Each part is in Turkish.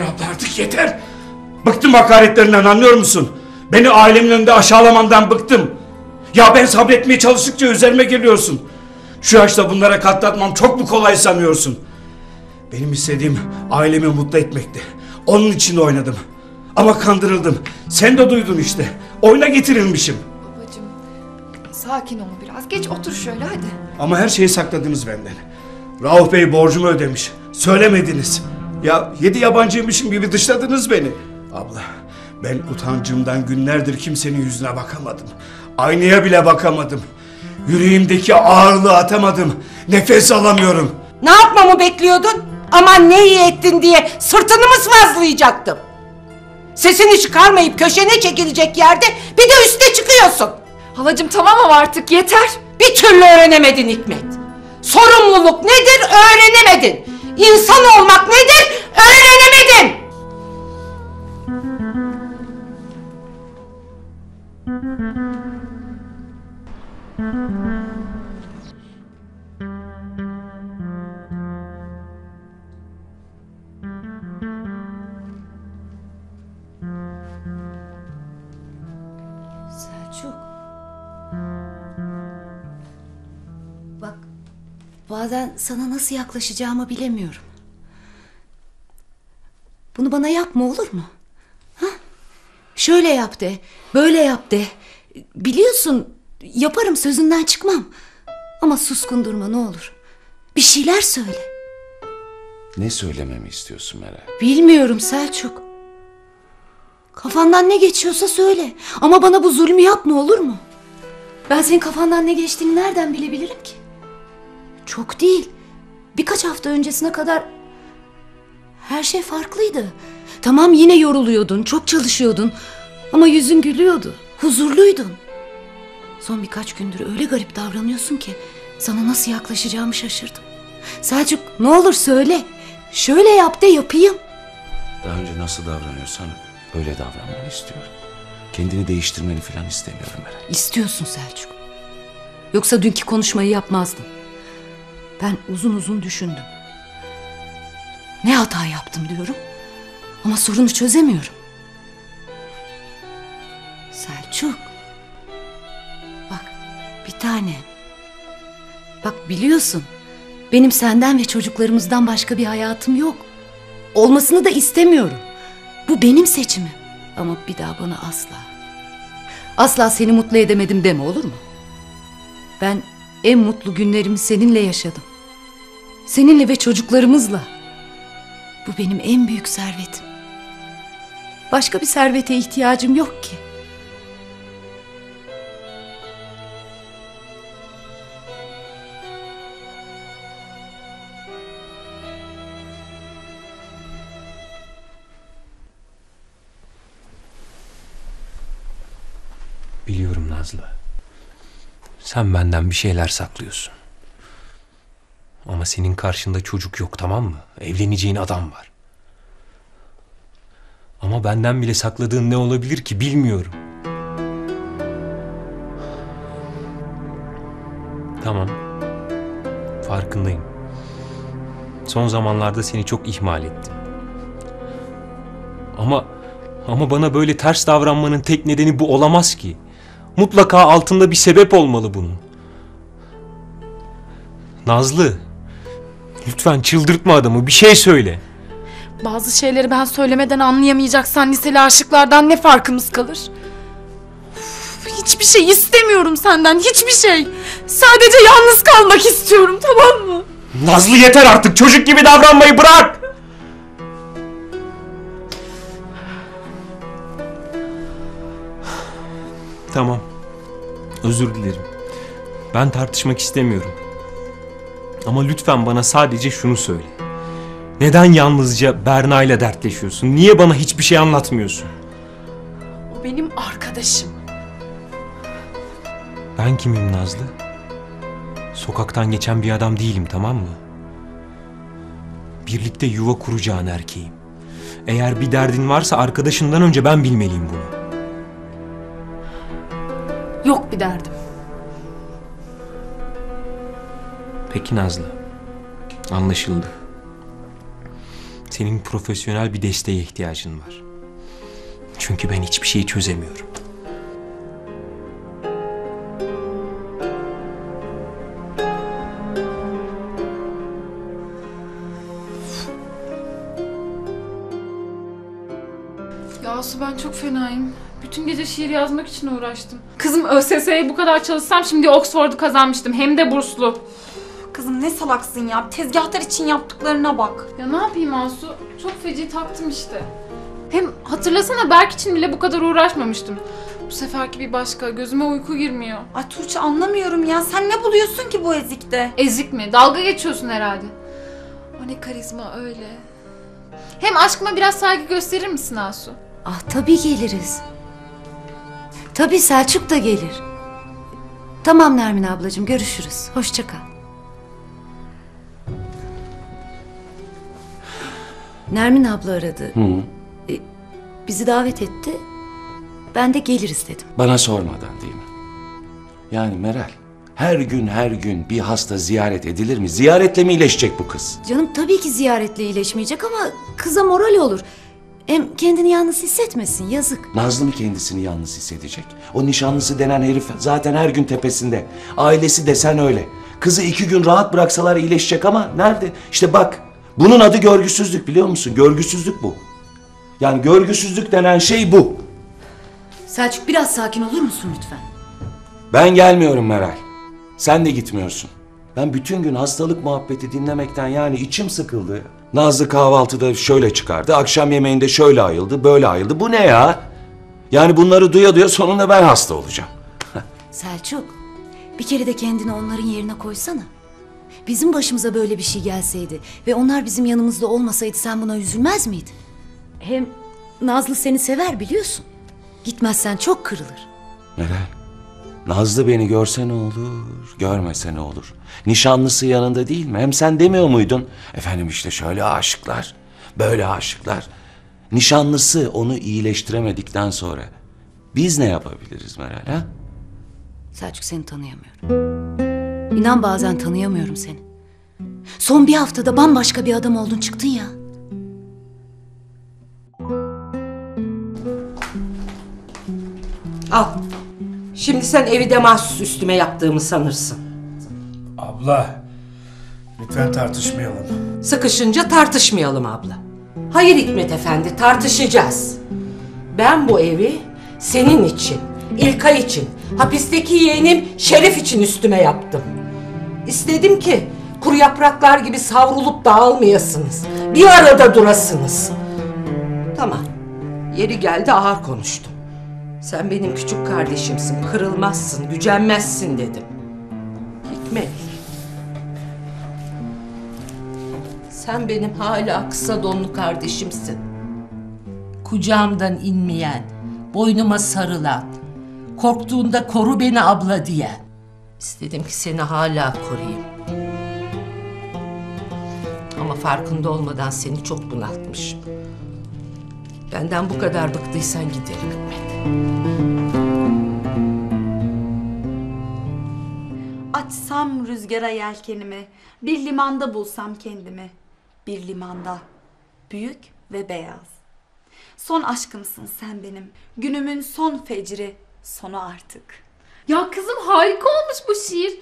Abla artık yeter. Bıktım hakaretlerinden anlıyor musun? Beni ailemin önünde aşağılamandan bıktım. Ya ben sabretmeye çalıştıkça üzerime geliyorsun. Şu yaşta bunlara katlatmam çok mu kolay sanıyorsun? Benim istediğim ailemi mutlu etmekti. Onun için oynadım. Ama kandırıldım. Sen de duydun işte. Oyuna getirilmişim. Babacığım sakin ol biraz. Geç otur şöyle hadi. Ama her şeyi sakladınız benden. Rauf Bey borcumu ödemiş. Söylemediniz. Ya yedi yabancıymışım gibi dışladınız beni. Abla ben utancımdan günlerdir kimsenin yüzüne bakamadım. Aynaya bile bakamadım. Yüreğimdeki ağırlığı atamadım. Nefes alamıyorum. Ne yapmamı bekliyordun? Aman ne iyi ettin diye sırtını mı sıvazlayacaktım? Sesini çıkarmayıp köşene çekilecek yerde bir de üste çıkıyorsun. Halacığım tamam ama artık yeter. Bir türlü öğrenemedin Hikmet. Sorumluluk nedir öğrenemedin. İnsan olmak nedir öğrenemedin. Selçuk. Bazen sana nasıl yaklaşacağımı bilemiyorum. Bunu bana yapma olur mu? Ha? Şöyle yap de, böyle yap de. Biliyorsun, yaparım sözünden çıkmam. Ama suskun durma ne olur. Bir şeyler söyle. Ne söylememi istiyorsun Meral? Bilmiyorum Selçuk. Kafandan ne geçiyorsa söyle. Ama bana bu zulmü yapma olur mu? Ben senin kafandan ne geçtiğini nereden bilebilirim ki? Çok değil. Birkaç hafta öncesine kadar her şey farklıydı. Tamam yine yoruluyordun, çok çalışıyordun. Ama yüzün gülüyordu, huzurluydun. Son birkaç gündür öyle garip davranıyorsun ki sana nasıl yaklaşacağımı şaşırdım. Selçuk ne olur söyle. Şöyle yap de yapayım. Daha önce nasıl davranıyorsan öyle davranmanı istiyorum. Kendini değiştirmeni falan istemiyorum Meral. İstiyorsun Selçuk. Yoksa dünkü konuşmayı yapmazdın. Ben uzun uzun düşündüm. Ne hata yaptım diyorum. Ama sorunu çözemiyorum. Selçuk. Bak bir tane. Bak biliyorsun. Benim senden ve çocuklarımızdan başka bir hayatım yok. Olmasını da istemiyorum. Bu benim seçimim. Ama bir daha bana asla. Asla seni mutlu edemedim deme olur mu? Ben en mutlu günlerimi seninle yaşadım. Seninle ve çocuklarımızla. Bu benim en büyük servetim. Başka bir servete ihtiyacım yok ki. Sen benden bir şeyler saklıyorsun. Ama senin karşında çocuk yok tamam mı? Evleneceğin adam var. Ama benden bile sakladığın ne olabilir ki bilmiyorum. Tamam. Farkındayım. Son zamanlarda seni çok ihmal ettim. Ama ama bana böyle ters davranmanın tek nedeni bu olamaz ki. Mutlaka altında bir sebep olmalı bunun. Nazlı. Lütfen çıldırtma adamı. Bir şey söyle. Bazı şeyleri ben söylemeden anlayamayacaksan liseli aşıklardan ne farkımız kalır? Hiçbir şey istemiyorum senden. Hiçbir şey. Sadece yalnız kalmak istiyorum tamam mı? Nazlı yeter artık. Çocuk gibi davranmayı bırak. Tamam. Özür dilerim. Ben tartışmak istemiyorum. Ama lütfen bana sadece şunu söyle. Neden yalnızca Berna ile dertleşiyorsun? Niye bana hiçbir şey anlatmıyorsun? O benim arkadaşım. Ben kimim Nazlı? Sokaktan geçen bir adam değilim tamam mı? Birlikte yuva kuracağın erkeğim. Eğer bir derdin varsa arkadaşından önce ben bilmeliyim bunu. Yok bir derdim. Peki Nazlı. Anlaşıldı. Senin profesyonel bir desteğe ihtiyacın var. Çünkü ben hiçbir şeyi çözemiyorum. Bütün gece şiir yazmak için uğraştım. Kızım ÖSS'ye bu kadar çalışsam şimdi Oxford'u kazanmıştım. Hem de burslu. Kızım ne salaksın ya. Tezgahtar için yaptıklarına bak. Ya ne yapayım Asu? Çok feci taktım işte. Hem hatırlasana Berk için bile bu kadar uğraşmamıştım. Bu seferki bir başka. Gözüme uyku girmiyor. Ay Tuğçe anlamıyorum ya. Sen ne buluyorsun ki bu ezikte? Ezik mi? Dalga geçiyorsun herhalde. O ne karizma öyle. Hem aşkıma biraz saygı gösterir misin Asu? Ah tabii geliriz. Tabii Selçuk da gelir. Tamam Nermin ablacığım görüşürüz. Hoşça kal. Nermin abla aradı. E, bizi davet etti. Ben de geliriz dedim. Bana sormadan değil mi? Yani Meral, her gün her gün bir hasta ziyaret edilir mi? Ziyaretle mi iyileşecek bu kız? Canım tabii ki ziyaretle iyileşmeyecek ama kıza moral olur. Hem kendini yalnız hissetmesin yazık. Nazlı mı kendisini yalnız hissedecek? O nişanlısı denen herif zaten her gün tepesinde. Ailesi desen öyle. Kızı iki gün rahat bıraksalar iyileşecek ama nerede? İşte bak, bunun adı görgüsüzlük biliyor musun? Görgüsüzlük bu. Yani görgüsüzlük denen şey bu. Selçuk biraz sakin olur musun lütfen? Ben gelmiyorum Meral. Sen de gitmiyorsun. Ben bütün gün hastalık muhabbeti dinlemekten yani içim sıkıldı. Nazlı kahvaltıda şöyle çıkardı, akşam yemeğinde şöyle ayıldı, böyle ayıldı. Bu ne ya? Yani bunları duya duya sonunda ben hasta olacağım. Selçuk, bir kere de kendini onların yerine koysana. Bizim başımıza böyle bir şey gelseydi ve onlar bizim yanımızda olmasaydı sen buna üzülmez miydin? Hem Nazlı seni sever biliyorsun. Gitmezsen çok kırılır. Meral, Nazlı beni görse ne olur, görmese ne olur? Nişanlısı yanında değil mi? Hem sen demiyor muydun? Efendim işte şöyle aşıklar, böyle aşıklar. Nişanlısı onu iyileştiremedikten sonra biz ne yapabiliriz Meral ha? Selçuk seni tanıyamıyorum. İnan bazen tanıyamıyorum seni. Son bir haftada bambaşka bir adam oldun çıktın ya. Al. Şimdi sen evi de mahsus üstüme yaptığımı sanırsın. Abla, lütfen tartışmayalım. Sıkışınca tartışmayalım abla. Hayır Hikmet Efendi tartışacağız. Ben bu evi senin için, İlkay için, hapisteki yeğenim Şeref için üstüme yaptım. İstedim ki kuru yapraklar gibi savrulup dağılmayasınız. Bir arada durasınız. Tamam. Yeri geldi ağır konuştum. Sen benim küçük kardeşimsin, kırılmazsın, gücenmezsin dedim. Hikmet. Sen benim hala kısa donlu kardeşimsin. Kucağımdan inmeyen, boynuma sarılan, korktuğunda koru beni abla diyen. İstedim ki seni hala koruyayım. Ama farkında olmadan seni çok bunaltmışım. Benden bu kadar bıktıysan gidelim Hikmet. Açsam rüzgara yelkenimi, bir limanda bulsam kendimi. Bir limanda, büyük ve beyaz. Son aşkımsın sen benim, günümün son fecri, sonu artık. Ya kızım harika olmuş bu şiir.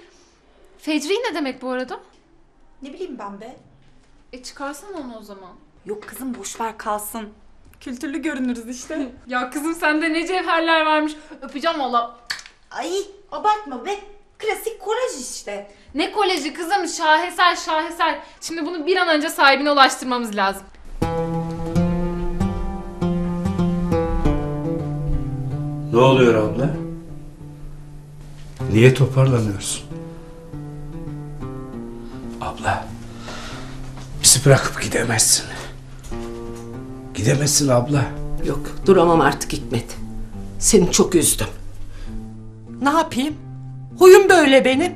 Fecri ne demek bu arada? Ne bileyim ben be? E çıkarsan onu o zaman. Yok kızım boş ver kalsın. Kültürlü görünürüz işte. Ya kızım sende ne cevherler varmış. Öpeceğim valla. Ay abartma be. Klasik kolaj işte. Ne koleji kızım şaheser şaheser. Şimdi bunu bir an önce sahibine ulaştırmamız lazım. Ne oluyor abla? Niye toparlanıyorsun? Abla, bizi bırakıp gidemezsin. Gidemezsin abla. Yok duramam artık Hikmet. Seni çok üzdüm. Ne yapayım? Huyum böyle benim.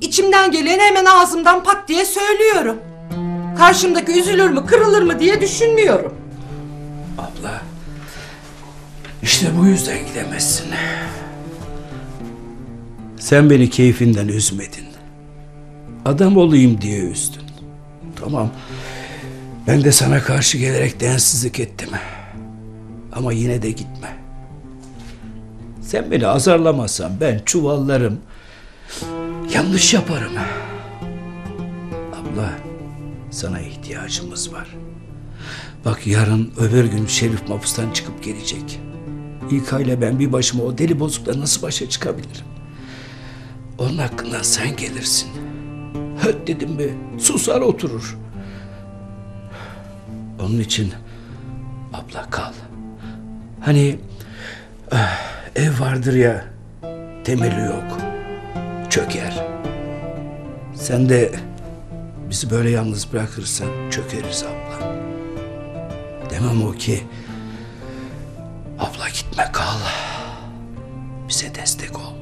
İçimden geleni hemen ağzımdan pat diye söylüyorum. Karşımdaki üzülür mü kırılır mı diye düşünmüyorum. Abla, işte bu yüzden gidemezsin. Sen beni keyfinden üzmedin. Adam olayım diye üzdün. Tamam. Ben de sana karşı gelerek densizlik ettim. Ama yine de gitme. Sen beni azarlamazsan ben çuvallarım. Yanlış yaparım. Abla, sana ihtiyacımız var. Bak yarın öbür gün Şerif mapustan çıkıp gelecek. İlkay'la ben bir başıma o deli bozukla nasıl başa çıkabilirim? Onun hakkından sen gelirsin. Höt dedim mi susar oturur. Onun için abla kal. Hani eh, ev vardır ya temeli yok. Çöker. Sen de bizi böyle yalnız bırakırsan çökeriz abla. Demem o ki abla gitme kal. Bize destek ol.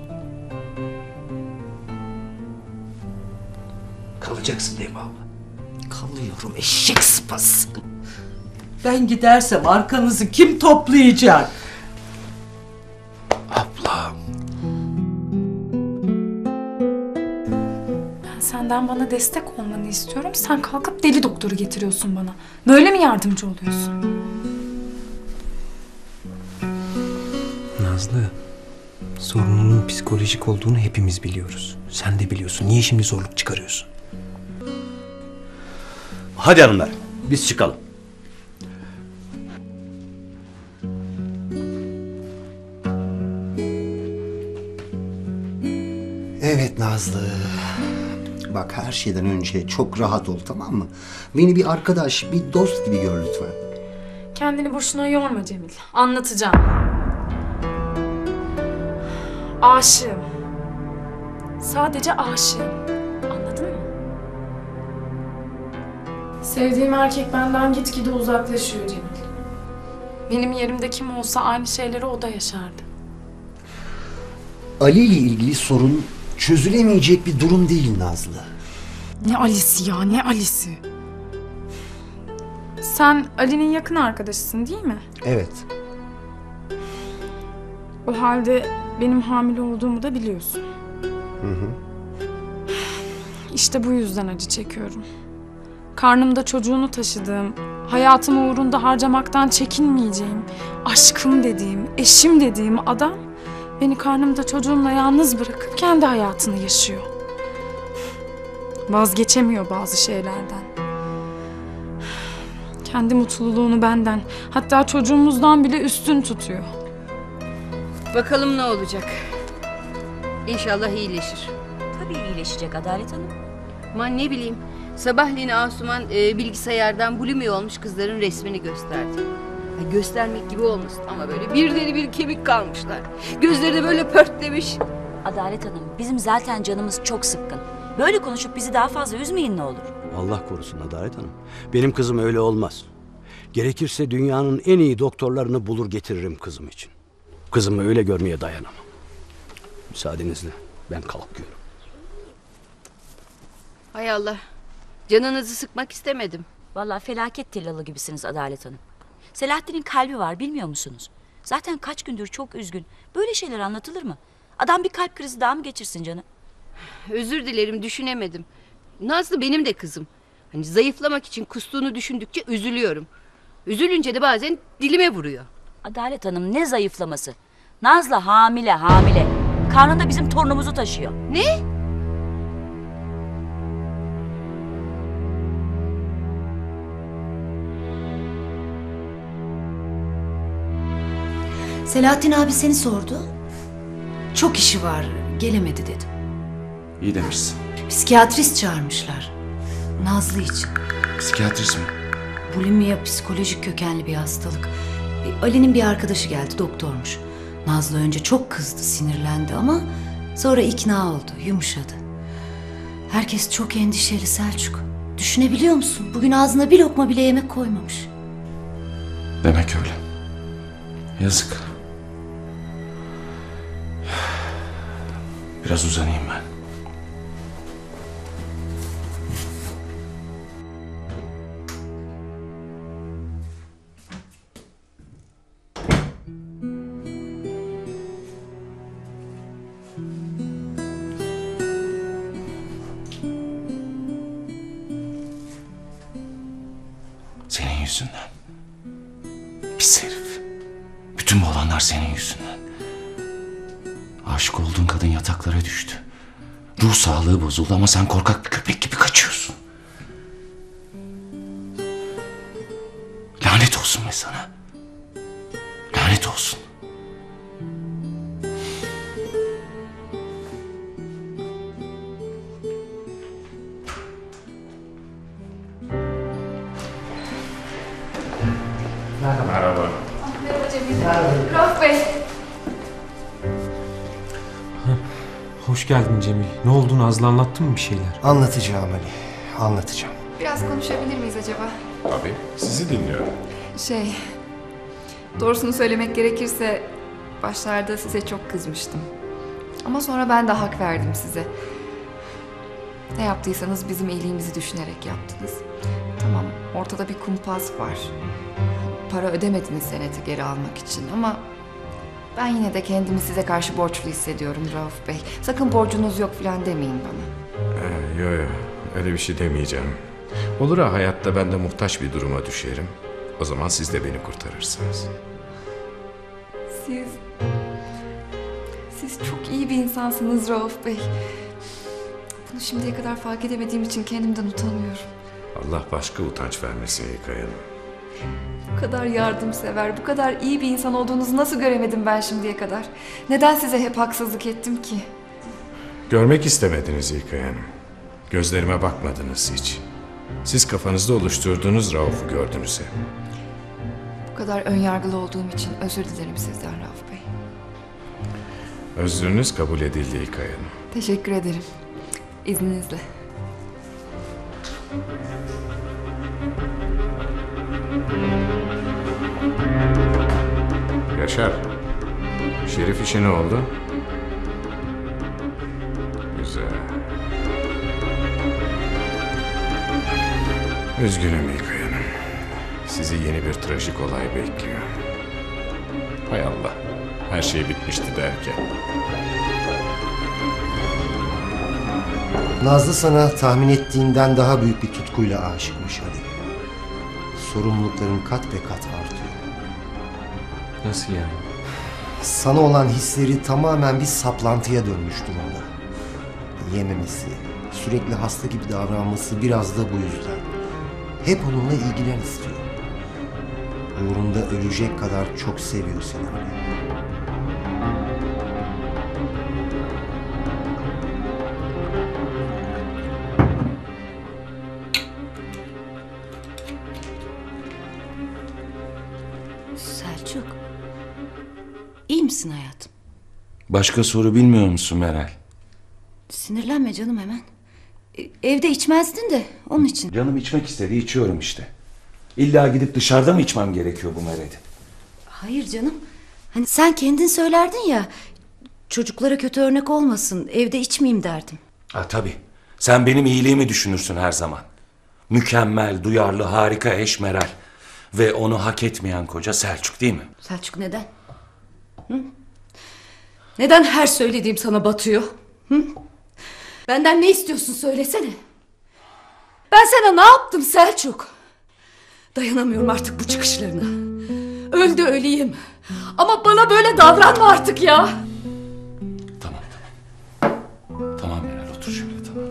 Kalacaksın değil mi abla? Kalıyorum eşek sıpası. Ben gidersem arkanızı kim toplayacak? Ablam. Ben senden bana destek olmanı istiyorum. Sen kalkıp deli doktoru getiriyorsun bana. Böyle mi yardımcı oluyorsun? Nazlı, sorununun psikolojik olduğunu hepimiz biliyoruz. Sen de biliyorsun. Niye şimdi zorluk çıkarıyorsun? Hadi hanımlar biz çıkalım. Nazlı. Bak her şeyden önce çok rahat ol tamam mı? Beni bir arkadaş, bir dost gibi gör lütfen. Kendini boşuna yorma Cemil. Anlatacağım. Aşığım. Sadece aşığım. Anladın mı? Sevdiğim erkek benden gitgide uzaklaşıyor Cemil. Benim yerimde kim olsa aynı şeyleri o da yaşardı. Ali ile ilgili sorun çözülemeyecek bir durum değil Nazlı. Ne Ali'si ya ne Ali'si? Sen Ali'nin yakın arkadaşısın değil mi? Evet. O halde benim hamile olduğumu da biliyorsun. İşte bu yüzden acı çekiyorum. Karnımda çocuğunu taşıdığım, hayatımı uğrunda harcamaktan çekinmeyeceğim, aşkım dediğim, eşim dediğim adam beni karnımda çocuğumla yalnız bırakıp kendi hayatını yaşıyor. Vazgeçemiyor bazı şeylerden. Kendi mutluluğunu benden, hatta çocuğumuzdan bile üstün tutuyor. Bakalım ne olacak. İnşallah iyileşir. Tabii iyileşecek Adalet Hanım. Aman ne bileyim. Sabahleyin Asuman e, bilgisayardan bulimi olmuş kızların resmini gösterdi. Ya göstermek gibi olmasın ama böyle bir deri bir kemik kalmışlar. Gözleri de böyle pörtlemiş. Adalet Hanım bizim zaten canımız çok sıkkın. Böyle konuşup bizi daha fazla üzmeyin ne olur. Allah korusun Adalet Hanım. Benim kızım öyle olmaz. Gerekirse dünyanın en iyi doktorlarını bulur getiririm kızım için. Kızımı öyle görmeye dayanamam. Müsaadenizle ben kalkıyorum. Hay Allah. Canınızı sıkmak istemedim. Vallahi felaket tillalı gibisiniz Adalet Hanım. Selahattin'in kalbi var bilmiyor musunuz? Zaten kaç gündür çok üzgün. Böyle şeyler anlatılır mı? Adam bir kalp krizi daha mı geçirsin canım? Özür dilerim düşünemedim. Nazlı benim de kızım. Hani zayıflamak için kustuğunu düşündükçe üzülüyorum. Üzülünce de bazen dilime vuruyor. Adalet Hanım ne zayıflaması? Nazlı hamile hamile. Karnında bizim torunumuzu taşıyor. Ne? Selahattin abi seni sordu. Çok işi var gelemedi dedim. İyi demişsin. Psikiyatrist çağırmışlar. Nazlı için. Psikiyatrist mi? Bulimia psikolojik kökenli bir hastalık. E, Ali'nin bir arkadaşı geldi doktormuş. Nazlı önce çok kızdı, sinirlendi ama sonra ikna oldu, yumuşadı. Herkes çok endişeli Selçuk. Düşünebiliyor musun? Bugün ağzına bir lokma bile yemek koymamış. Demek öyle. Yazık. Biraz uzanayım ben. Senin yüzünden. Pis herif. Bütün bu olanlar senin yüzünden. Aşık olduğun kadın yataklara düştü. Ruh sağlığı bozuldu ama sen korkak bir köpek gibi kaçıyorsun. Lanet olsun be sana. Lanet olsun. Hoş geldin Cemil. Ne oldu Nazlı anlattın mı bir şeyler? Anlatacağım Ali, anlatacağım. Biraz konuşabilir miyiz acaba? Tabii, sizi dinliyorum. Şey, doğrusunu söylemek gerekirse başlarda size çok kızmıştım. Ama sonra ben de hak verdim size. Ne yaptıysanız bizim iyiliğimizi düşünerek yaptınız. Tamam, ortada bir kumpas var. Para ödemediniz seneti geri almak için ama... Ben yine de kendimi size karşı borçlu hissediyorum Rauf Bey. Sakın borcunuz yok falan demeyin bana. Ee, yo yo, öyle bir şey demeyeceğim. Olur ha hayatta ben de muhtaç bir duruma düşerim. O zaman siz de beni kurtarırsınız. Siz... Siz çok iyi bir insansınız Rauf Bey. Bunu şimdiye kadar fark edemediğim için kendimden utanıyorum. Allah başka utanç vermesin İlkay Hanım. Bu kadar yardımsever, bu kadar iyi bir insan olduğunuzu nasıl göremedim ben şimdiye kadar? Neden size hep haksızlık ettim ki? Görmek istemediniz İlkay Hanım. Gözlerime bakmadınız hiç. Siz kafanızda oluşturduğunuz Rauf'u gördünüz hep. Bu kadar önyargılı olduğum için özür dilerim sizden Rauf Bey. Özrünüz kabul edildi İlkay Hanım. Teşekkür ederim. İzninizle. Yaşar. Şerif işi ne oldu? Güzel. Üzgünüm İlkay Hanım. Sizi yeni bir trajik olay bekliyor. Hay Allah. Her şey bitmişti derken. Nazlı sana tahmin ettiğinden daha büyük bir tutkuyla aşıkmış Ali. Sorumlulukların kat ve kat artıyor. Nasıl yani? Sana olan hisleri tamamen bir saplantıya dönmüş durumda. Yememesi, sürekli hasta gibi davranması biraz da bu yüzden. Hep onunla ilgilen istiyor. Uğrunda ölecek kadar çok seviyor seni Başka soru bilmiyor musun Meral? Sinirlenme canım hemen. E, Evde içmezdin de onun için. Canım içmek istedi içiyorum işte. İlla gidip dışarıda mı içmem gerekiyor bu meredi? Hayır canım. Hani sen kendin söylerdin ya. Çocuklara kötü örnek olmasın. Evde içmeyeyim derdim. Ha tabii. Sen benim iyiliğimi düşünürsün her zaman. Mükemmel, duyarlı, harika eş Meral. Ve onu hak etmeyen koca Selçuk değil mi? Selçuk neden? Hı? Neden her söylediğim sana batıyor? Hı? Benden ne istiyorsun söylesene. Ben sana ne yaptım Selçuk? Dayanamıyorum artık bu çıkışlarına. Öldü öleyim. Ama bana böyle davranma artık ya. Tamam Meral otur şöyle tamam.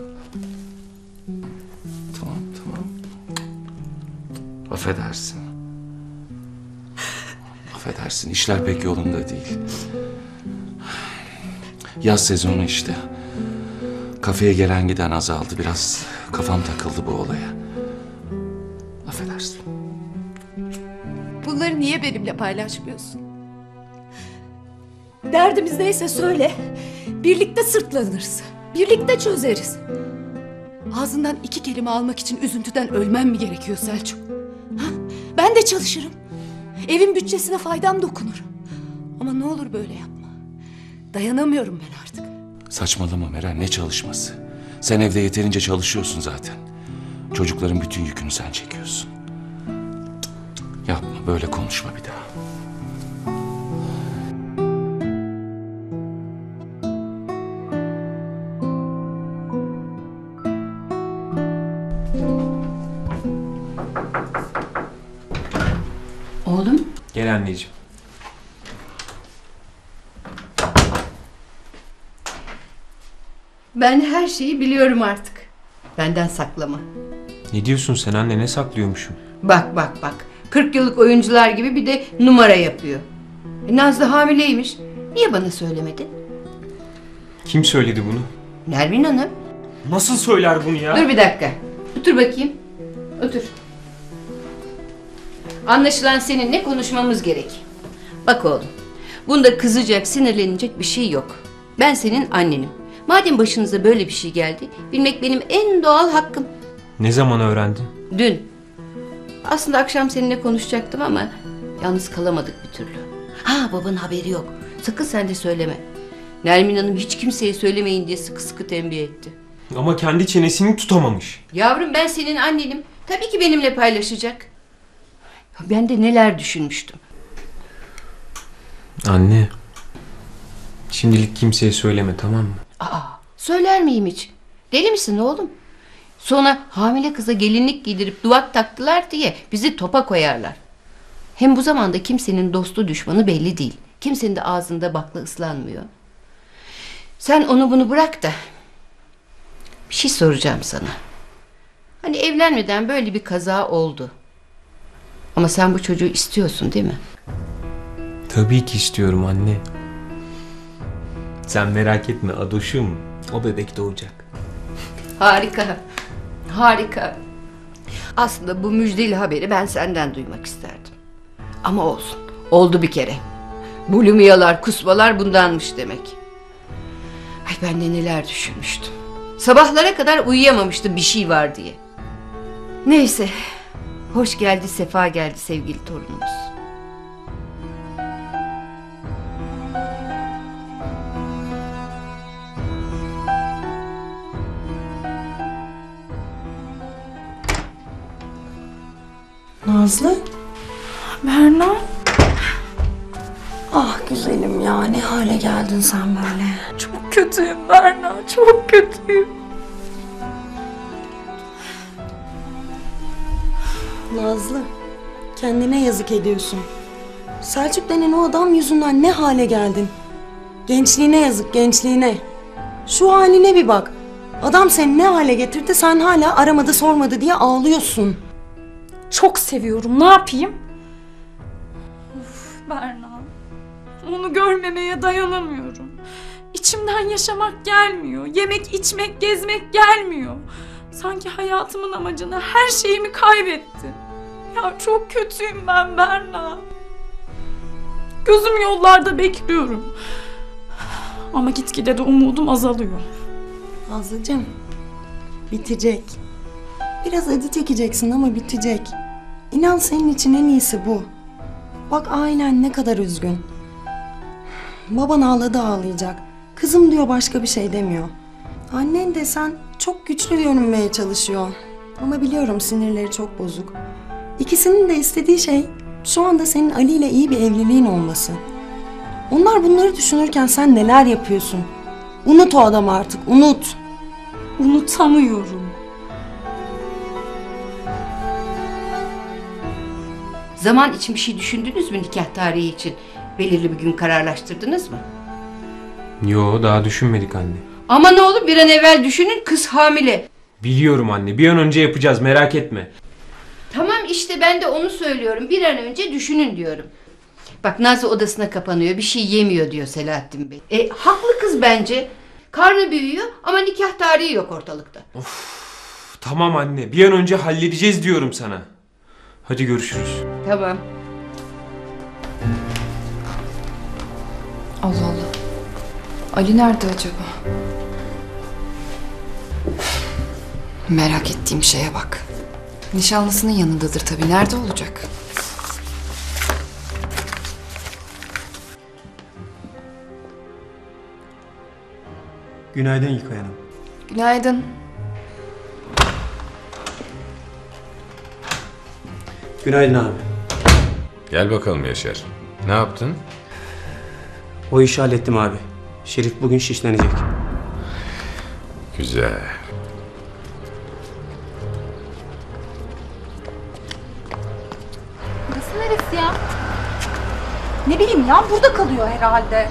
Tamam tamam. Affedersin. Affedersin işler pek yolunda değil. Yaz sezonu işte. Kafeye gelen giden azaldı. Biraz kafam takıldı bu olaya. Affedersin. Bunları niye benimle paylaşmıyorsun? Derdimiz neyse söyle. Birlikte sırtlanırız. Birlikte çözeriz. Ağzından iki kelime almak için üzüntüden ölmem mi gerekiyor Selçuk? Ha? Ben de çalışırım. Evin bütçesine faydam dokunur. Ama ne olur böyle yapma. Dayanamıyorum ben artık. Saçmalama Meral ne çalışması? Sen evde yeterince çalışıyorsun zaten. Çocukların bütün yükünü sen çekiyorsun. Yapma böyle konuşma bir daha. Ben her şeyi biliyorum artık. Benden saklama. Ne diyorsun sen anne ne saklıyormuşum? Bak bak bak. 40 yıllık oyuncular gibi bir de numara yapıyor. E, Nazlı hamileymiş. Niye bana söylemedin? Kim söyledi bunu? Nermin Hanım. Nasıl söyler bunu ya? Dur bir dakika. Otur bakayım. Otur. Anlaşılan seninle konuşmamız gerek. Bak oğlum. Bunda kızacak, sinirlenecek bir şey yok. Ben senin annenim. Madem başınıza böyle bir şey geldi, bilmek benim en doğal hakkım. Ne zaman öğrendin? Dün. Aslında akşam seninle konuşacaktım ama yalnız kalamadık bir türlü. Ha babanın haberi yok. Sakın sen de söyleme. Nermin Hanım hiç kimseye söylemeyin diye sıkı sıkı tembih etti. Ama kendi çenesini tutamamış. Yavrum ben senin annenim. Tabii ki benimle paylaşacak. Ben de neler düşünmüştüm. Anne. Şimdilik kimseye söyleme tamam mı? Aa, söyler miyim hiç? Deli misin oğlum? Sonra hamile kıza gelinlik giydirip duvak taktılar diye bizi topa koyarlar. Hem bu zamanda kimsenin dostu düşmanı belli değil. Kimsenin de ağzında bakla ıslanmıyor. Sen onu bunu bırak da bir şey soracağım sana. Hani evlenmeden böyle bir kaza oldu. Ama sen bu çocuğu istiyorsun değil mi? Tabii ki istiyorum anne. Sen merak etme Adoş'um. O bebek doğacak. Harika. Harika. Aslında bu müjdeli haberi ben senden duymak isterdim. Ama olsun. Oldu bir kere. Bulimiyalar, kusmalar bundanmış demek. Ay ben de neler düşünmüştüm. Sabahlara kadar uyuyamamıştım bir şey var diye. Neyse. Hoş geldi, sefa geldi sevgili torunumuz. Nazlı? Berna? Ah güzelim ya ne hale geldin sen böyle. Çok kötüyüm Berna çok kötüyüm. Nazlı, kendine yazık ediyorsun. Selçuk denen o adam yüzünden ne hale geldin? Gençliğine yazık, gençliğine. Şu haline bir bak. Adam seni ne hale getirdi sen hala aramadı sormadı diye ağlıyorsun. Çok seviyorum ne yapayım? Of Berna. Onu görmemeye dayanamıyorum. İçimden yaşamak gelmiyor. Yemek, içmek, gezmek gelmiyor. Sanki hayatımın amacını, her şeyimi kaybetti. Ya çok kötüyüm ben Berna. Gözüm yollarda bekliyorum. Ama gitgide de umudum azalıyor. Nazlıcığım, bitecek. Biraz acı çekeceksin ama bitecek. İnan senin için en iyisi bu. Bak ailen ne kadar üzgün. Baban ağladı ağlayacak. Kızım diyor başka bir şey demiyor. Annen de sen çok güçlü görünmeye çalışıyor. Ama biliyorum sinirleri çok bozuk. İkisinin de istediği şey şu anda senin Ali ile iyi bir evliliğin olması. Onlar bunları düşünürken sen neler yapıyorsun? Unut o adamı artık, unut. Unutamıyorum. Zaman için bir şey düşündünüz mü nikah tarihi için? Belirli bir gün kararlaştırdınız mı? Yo daha düşünmedik anne. Ama ne olur bir an evvel düşünün kız hamile. Biliyorum anne bir an önce yapacağız merak etme. Tamam işte ben de onu söylüyorum. Bir an önce düşünün diyorum. Bak Nazlı odasına kapanıyor. Bir şey yemiyor diyor Selahattin Bey. E haklı kız bence. Karnı büyüyor ama nikah tarihi yok ortalıkta. Tamam anne bir an önce halledeceğiz diyorum sana. Hadi görüşürüz. Tamam. Allah Allah. Ali nerede acaba? Merak ettiğim şeye bak. Nişanlısının yanındadır tabii. Nerede olacak? Günaydın İlkay Hanım. Günaydın. Günaydın abi. Gel bakalım Yaşar. Ne yaptın? O işi hallettim abi. Şerif bugün şişlenecek. Güzel. Burası neresi neresi ya? Ne bileyim ya burada kalıyor herhalde.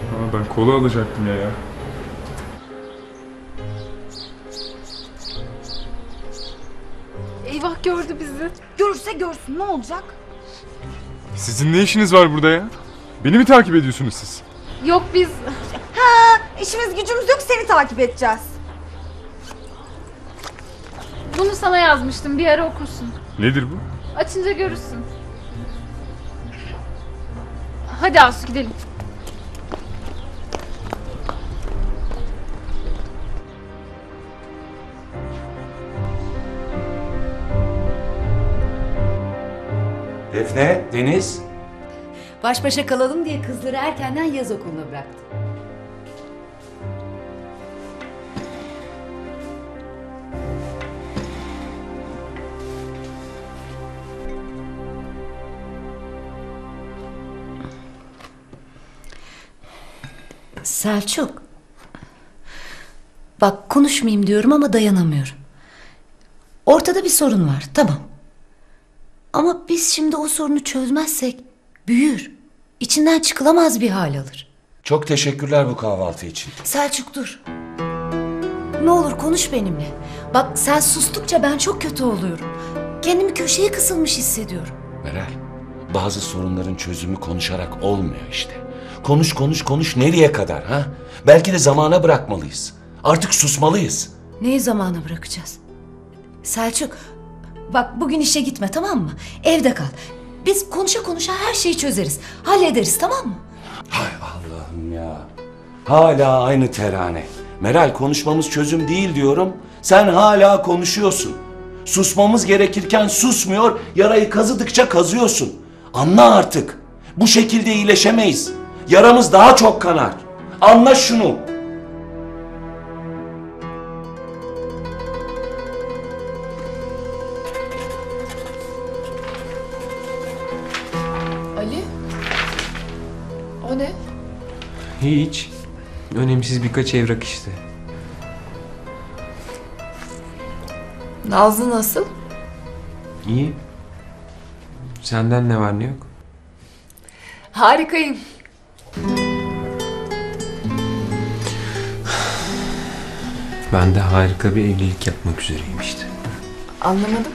Aa, ben kola alacaktım ya ya. Eyvah gördü bizi. Görürse görsün ne olacak? Sizin ne işiniz var burada ya? Beni mi takip ediyorsunuz siz? Yok biz... Ha, işimiz gücümüz yok seni takip edeceğiz. Bunu sana yazmıştım bir ara okursun. Nedir bu? Açınca görürsün. Hadi Asu gidelim. Defne, Deniz. Baş başa kalalım diye kızları erkenden yaz okuluna bıraktım. Selçuk. Bak konuşmayayım diyorum ama dayanamıyorum. Ortada bir sorun var tamam. Ama biz şimdi o sorunu çözmezsek büyür. İçinden çıkılamaz bir hal alır. Çok teşekkürler bu kahvaltı için. Selçuk dur. Ne olur konuş benimle. Bak sen sustukça ben çok kötü oluyorum. Kendimi köşeye kısılmış hissediyorum. Meral, bazı sorunların çözümü konuşarak olmuyor işte. Konuş konuş konuş nereye kadar ha? Belki de zamana bırakmalıyız. Artık susmalıyız. Neyi zamana bırakacağız? Selçuk bak bugün işe gitme tamam mı? Evde kal. Biz konuşa konuşa her şeyi çözeriz. Hallederiz tamam mı? Allah'ım ya. Hala aynı terane. Meral konuşmamız çözüm değil diyorum. Sen hala konuşuyorsun. Susmamız gerekirken susmuyor, yarayı kazıdıkça kazıyorsun. Anla artık. Bu şekilde iyileşemeyiz. Yaramız daha çok kanar. Anla şunu. Hiç. Önemsiz birkaç evrak işte. Nazlı nasıl? İyi. Senden ne var ne yok? Harikayım. Ben de harika bir evlilik yapmak üzereyim işte. Anlamadım.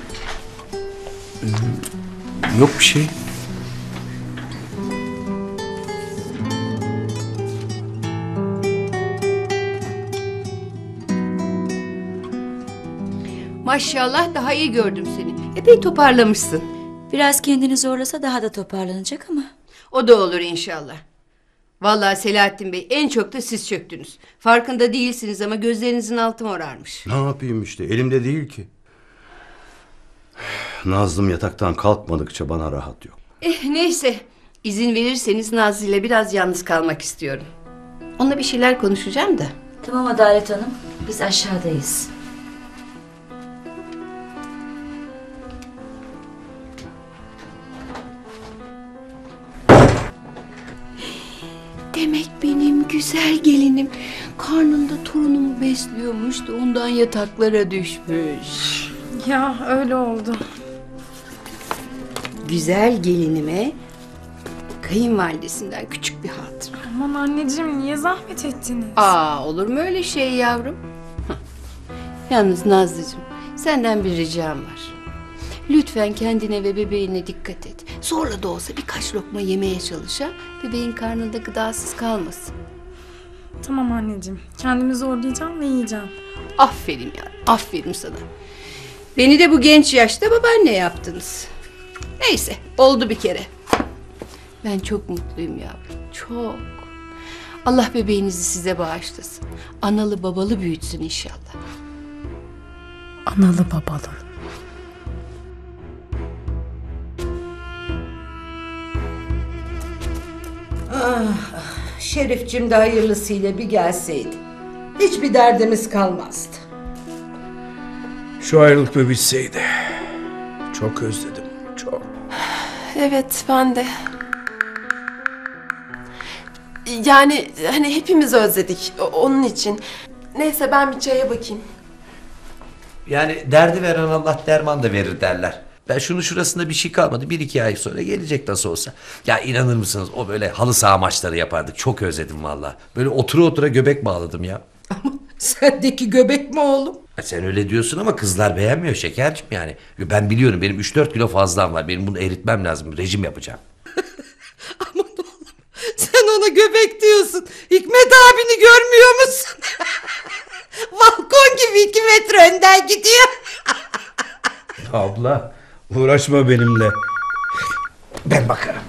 Yok bir şey. Maşallah daha iyi gördüm seni. Epey toparlamışsın. Biraz kendini zorlasa daha da toparlanacak ama. O da olur inşallah. Vallahi Selahattin Bey en çok da siz çöktünüz. Farkında değilsiniz ama gözlerinizin altı morarmış. Ne yapayım işte elimde değil ki. Nazlım yataktan kalkmadıkça bana rahat yok. Eh neyse. İzin verirseniz Nazlı ile biraz yalnız kalmak istiyorum. Onunla bir şeyler konuşacağım da. Tamam Adalet Hanım. Biz aşağıdayız. Demek benim güzel gelinim karnında torunumu besliyormuş da ondan yataklara düşmüş. Ya öyle oldu. Güzel gelinime kayınvalidesinden küçük bir hatıra. Aman anneciğim niye zahmet ettiniz? Aa olur mu öyle şey yavrum? Yalnız Nazlıcığım senden bir ricam var. Lütfen kendine ve bebeğine dikkat et. Zorla da olsa birkaç lokma yemeye çalış ha. Bebeğin karnında gıdasız kalmasın. Tamam anneciğim. Kendimi zorlayacağım ve yiyeceğim. Aferin ya, aferin sana. Beni de bu genç yaşta babaanne yaptınız. Neyse, oldu bir kere. Ben çok mutluyum yavrum, çok. Allah bebeğinizi size bağışlasın. Analı babalı büyütsün inşallah. Analı babalı. Ah, Şerifcim de hayırlısıyla bir gelseydi. Hiçbir derdimiz kalmazdı. Şu ayrılık bir bitseydi. Çok özledim, çok. Evet ben de. Yani hani hepimiz özledik o- onun için. Neyse ben bir çaya bakayım. Yani derdi veren Allah derman da verir derler. Ben şunu şurasında bir şey kalmadı. Bir iki ay sonra gelecek nasıl olsa. Ya inanır mısınız o böyle halı saha maçları yapardık. Çok özledim valla. Böyle otura otura göbek bağladım ya. Sendeki göbek mi oğlum? Ha, Sen öyle diyorsun ama kızlar beğenmiyor şekercim yani. Ben biliyorum benim 3-4 kilo fazlam var. Benim bunu eritmem lazım. Rejim yapacağım. Sen ona göbek diyorsun. Hikmet abini görmüyor musun? Balkon gibi iki metre önden gidiyor. Abla uğraşma benimle. Ben bakarım.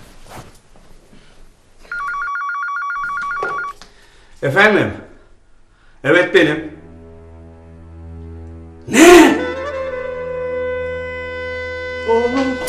Efendim? Evet benim. Ne? Oğlum.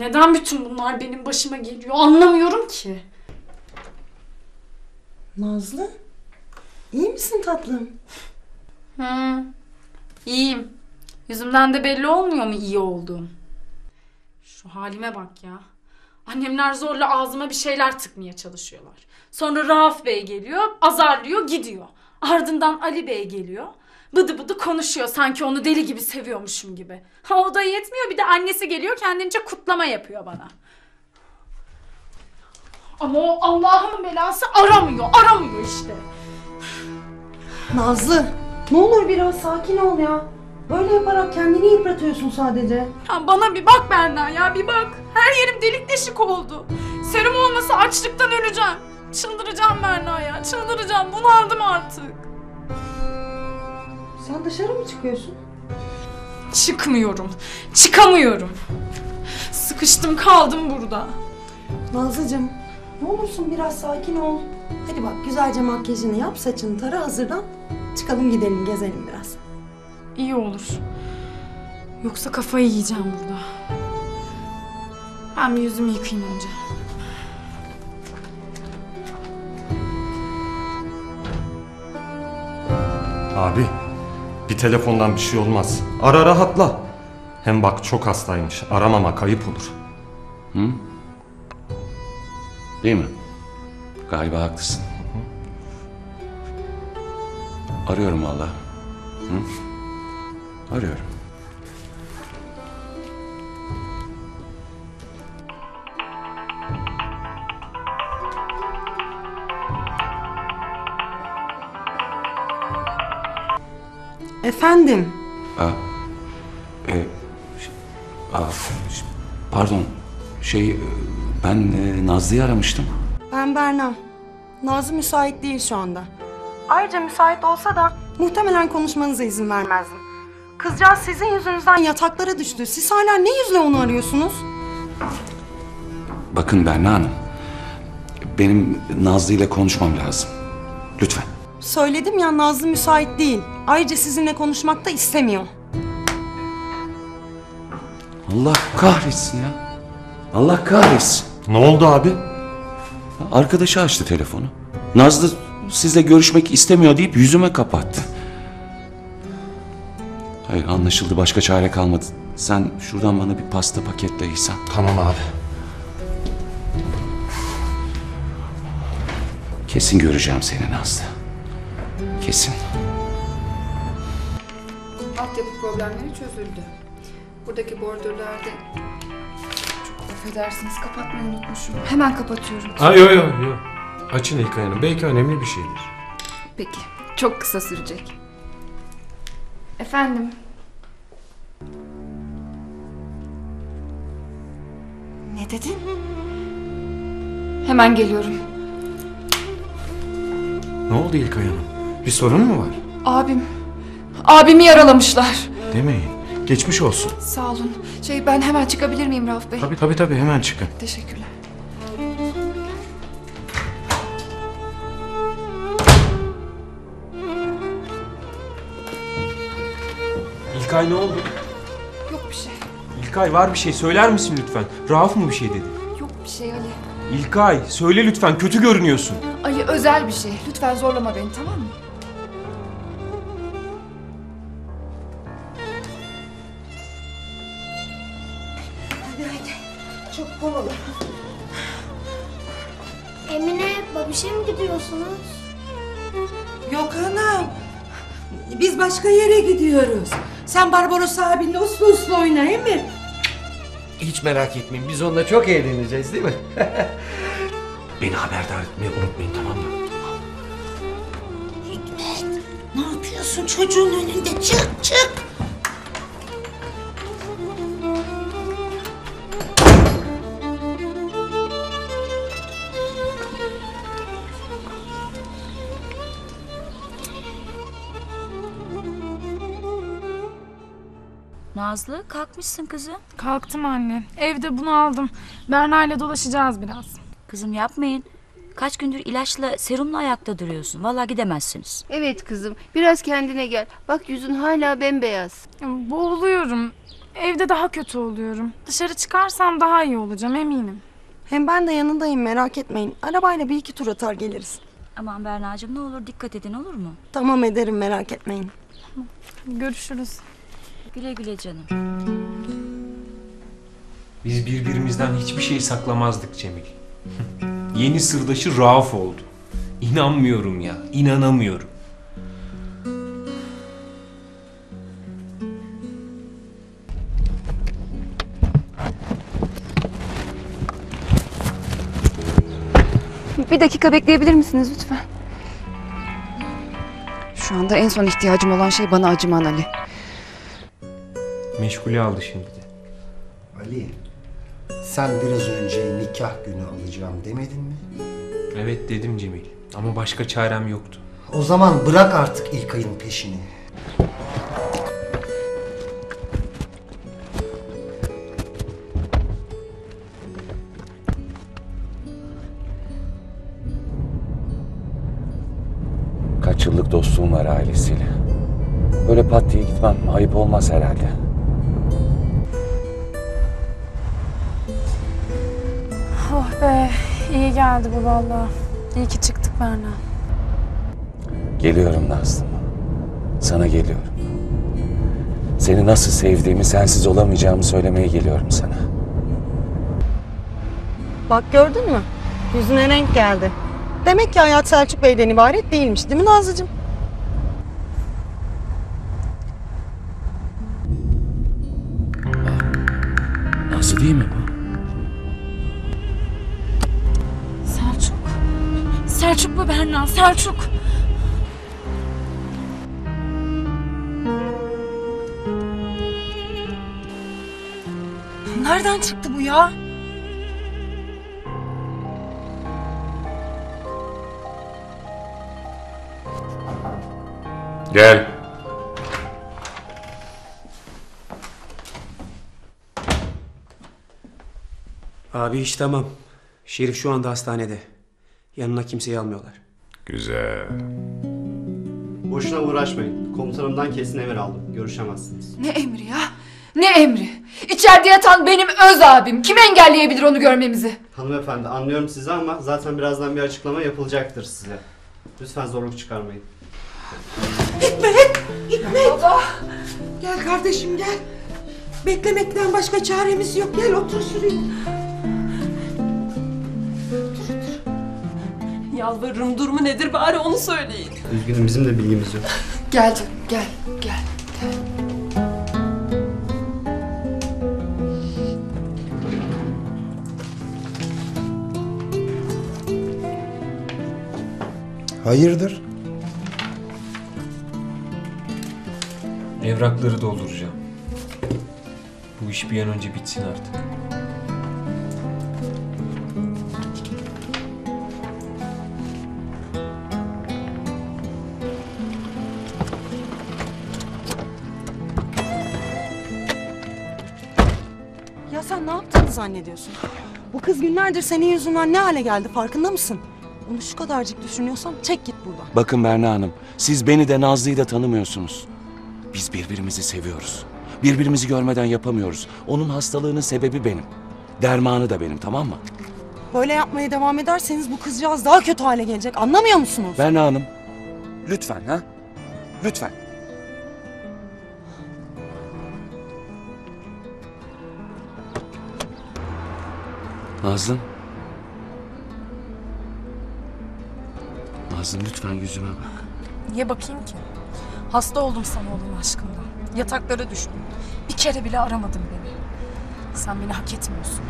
Neden bütün bunlar benim başıma geliyor? Anlamıyorum ki. Nazlı, iyi misin tatlım? Hı. İyiyim. Yüzümden de belli olmuyor mu iyi olduğum? Şu halime bak ya. Annemler zorla ağzıma bir şeyler tıkmaya çalışıyorlar. Sonra Rauf Bey geliyor, azarlıyor, gidiyor. Ardından Ali Bey geliyor. Bıdı bıdı konuşuyor sanki onu deli gibi seviyormuşum gibi. Ha o da yetmiyor bir de annesi geliyor kendince kutlama yapıyor bana. Ama o Allah'ın belası aramıyor, aramıyor işte. Nazlı, ne olur biraz sakin ol ya. Böyle yaparak kendini yıpratıyorsun sadece. Ya bana bir bak Berna ya bir bak. Her yerim delik deşik oldu. Serum olmasa açlıktan öleceğim. Çıldıracağım Berna ya çıldıracağım bunaldım artık. Sen dışarı mı çıkıyorsun? Çıkmıyorum. Çıkamıyorum. Sıkıştım kaldım burada. Nazlıcığım, ne olursun biraz sakin ol. Hadi bak güzelce makyajını yap, saçını tara hazırlan. Çıkalım gidelim, gezelim biraz. İyi olur. Yoksa kafayı yiyeceğim burada. Ben bir yüzümü yıkayayım önce. Abi bir telefondan bir şey olmaz. Ara rahatla. Hem bak çok hastaymış. Aramamak ayıp olur. Hı? Değil mi? Galiba haklısın. Arıyorum valla. Arıyorum. Efendim, Aa, e, ş- pardon. Şey, e, ben e, Nazlı'yı aramıştım. ben Berna. Nazlı müsait değil şu anda. Ayrıca müsait olsa da muhtemelen konuşmanıza izin vermezdim. Kızcağız sizin yüzünüzden yataklara düştü. Siz hala ne yüzle onu arıyorsunuz? Bakın Berna Hanım. Benim Nazlı ile konuşmam lazım. Lütfen. Söyledim ya Nazlı müsait değil. Ayrıca sizinle konuşmak da istemiyor. Allah kahretsin ya. Allah kahretsin. Ne oldu abi? Arkadaşı açtı telefonu. Nazlı sizle görüşmek istemiyor deyip yüzüme kapattı. Hayır anlaşıldı başka çare kalmadı. Sen şuradan bana bir pasta paketle İhsan. Tamam abi. Kesin göreceğim seni Nazlı. Kesin. Altyapı problemleri çözüldü. Buradaki bordürlerde... Çok affedersiniz kapatmayı unutmuşum. Hemen kapatıyorum. Ha yok yok yok. Açın İlkay Hanım. Belki önemli bir şeydir. Peki. Çok kısa sürecek. Efendim? Ne dedin? Hemen geliyorum. Ne oldu İlkay Hanım? Bir sorun mu var? Abim. Abimi yaralamışlar. Demeyin. Geçmiş olsun. Sağ olun. Şey ben hemen çıkabilir miyim Rauf Bey? Tabii tabii tabii hemen çıkın. Teşekkürler. İlkay ne oldu? Yok bir şey. İlkay var bir şey söyler misin lütfen? Rauf mu bir şey dedi? Yok bir şey Ali. İlkay söyle lütfen kötü görünüyorsun. Ali özel bir şey. Lütfen zorlama beni tamam mı? Gidiyorsunuz? Yok anam. Biz başka yere gidiyoruz. Sen Barbaros abinle uslu uslu oyna değil mi? Hiç merak etmeyin biz onunla çok eğleneceğiz değil mi? Beni haberdar etmeyi unutmayın tamam mı? Hikmet, ne yapıyorsun çocuğun önünde? Çık çık. Nazlı kalkmışsın kızım. Kalktım anne. Evde bunu aldım. Berna ile dolaşacağız biraz. Kızım yapmayın. Kaç gündür ilaçla serumla ayakta duruyorsun. Vallahi gidemezsiniz. Evet kızım biraz kendine gel. Bak yüzün hala bembeyaz. Boğuluyorum. Evde daha kötü oluyorum. Dışarı çıkarsam daha iyi olacağım eminim. Hem ben de yanındayım merak etmeyin. Arabayla bir iki tur atar geliriz. Aman Berna'cığım ne olur dikkat edin olur mu? Tamam ederim merak etmeyin. Görüşürüz. Güle güle canım. Biz birbirimizden hiçbir şey saklamazdık Cemil. Yeni sırdaşı Rauf oldu. İnanmıyorum ya, inanamıyorum. Bir dakika bekleyebilir misiniz lütfen? Şu anda en son ihtiyacım olan şey bana acıman Ali. Meşgule aldı şimdi de. Ali, sen biraz önce nikah günü alacağım demedin mi? Evet dedim Cemil ama başka çarem yoktu. O zaman bırak artık İlkay'ın peşini. Kaç yıllık dostluğum var ailesiyle. Böyle pat diye gitmem ayıp olmaz herhalde. Oh be iyi geldi bu vallahi. İyi ki çıktık Berna. Geliyorum Nazlı. Sana geliyorum. Seni nasıl sevdiğimi, sensiz olamayacağımı söylemeye geliyorum sana. Bak gördün mü? Yüzüne renk geldi. Demek ki hayat Selçuk Bey'den ibaret değilmiş değil mi Nazlıcığım? Nazlı değil mi bu? Selçuk mu Berna? Selçuk. Nereden çıktı bu ya? Gel. Abi iş tamam. Şerif şu anda hastanede. Yanına kimseyi almıyorlar. Güzel. Boşuna uğraşmayın. Komutanımdan kesin emir aldım. Görüşemezsiniz. Ne emri ya? Ne emri? İçeride yatan benim öz abim. Kim engelleyebilir onu görmemizi? Hanımefendi anlıyorum sizi ama zaten birazdan bir açıklama yapılacaktır size. Lütfen zorluk çıkarmayın. Hikmet! Hikmet! Baba! Gel kardeşim gel. Beklemekten başka çaremiz yok. Gel otur şuraya. Yalvarırım durumu nedir bari onu söyleyin. Üzgünüm bizim de bilgimiz yok. Gel canım gel gel gel. Hayırdır? Evrakları dolduracağım. Bu iş bir an önce bitsin artık. Zannediyorsun? Bu kız günlerdir senin yüzünden ne hale geldi farkında mısın? Onu şu kadarcık düşünüyorsan çek git buradan. Bakın Berna Hanım, siz beni de Nazlı'yı da tanımıyorsunuz. Biz birbirimizi seviyoruz. Birbirimizi görmeden yapamıyoruz. Onun hastalığının sebebi benim. Dermanı da benim, tamam mı? Böyle yapmaya devam ederseniz bu kızcağız daha kötü hale gelecek anlamıyor musunuz? Berna Hanım, lütfen ha? Lütfen. Nazlım. Nazlım lütfen yüzüme bak. Niye bakayım ki? Hasta oldum sana olan aşkımdan. Yataklara düştüm. Bir kere bile aramadın beni. Sen beni hak etmiyorsun.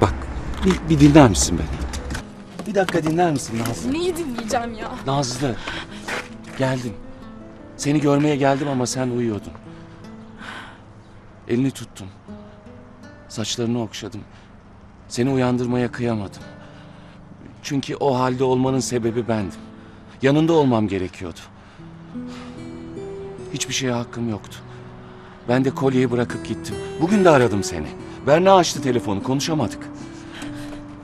Bak bir, bir dinler misin beni? Bir dakika dinler misin Nazlı? Neyi dinleyeceğim ya? Nazlı. Geldim. Seni görmeye geldim ama sen uyuyordun. Elini tuttum. Saçlarını okşadım. Seni uyandırmaya kıyamadım. Çünkü o halde olmanın sebebi bendim. Yanında olmam gerekiyordu. Hiçbir şeye hakkım yoktu. Ben de kolyeyi bırakıp gittim. Bugün de aradım seni. Berna açtı telefonu, konuşamadık.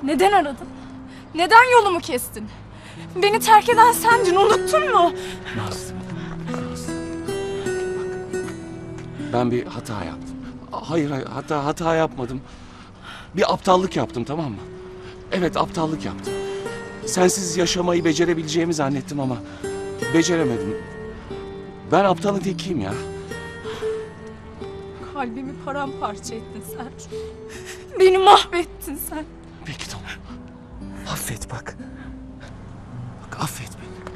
Neden aradın? Neden yolumu kestin? Beni terk eden sendin, unuttun mu? Nazlı. Ben bir hata yaptım. Hayır, hayır hata hata yapmadım. Bir aptallık yaptım tamam mı? Evet aptallık yaptım. Sensiz yaşamayı becerebileceğimi zannettim ama beceremedim. Ben aptalın tekiyim ya. Kalbimi paramparça ettin sen. Beni mahvettin sen. Peki tamam. Affet bak. Bak affet beni.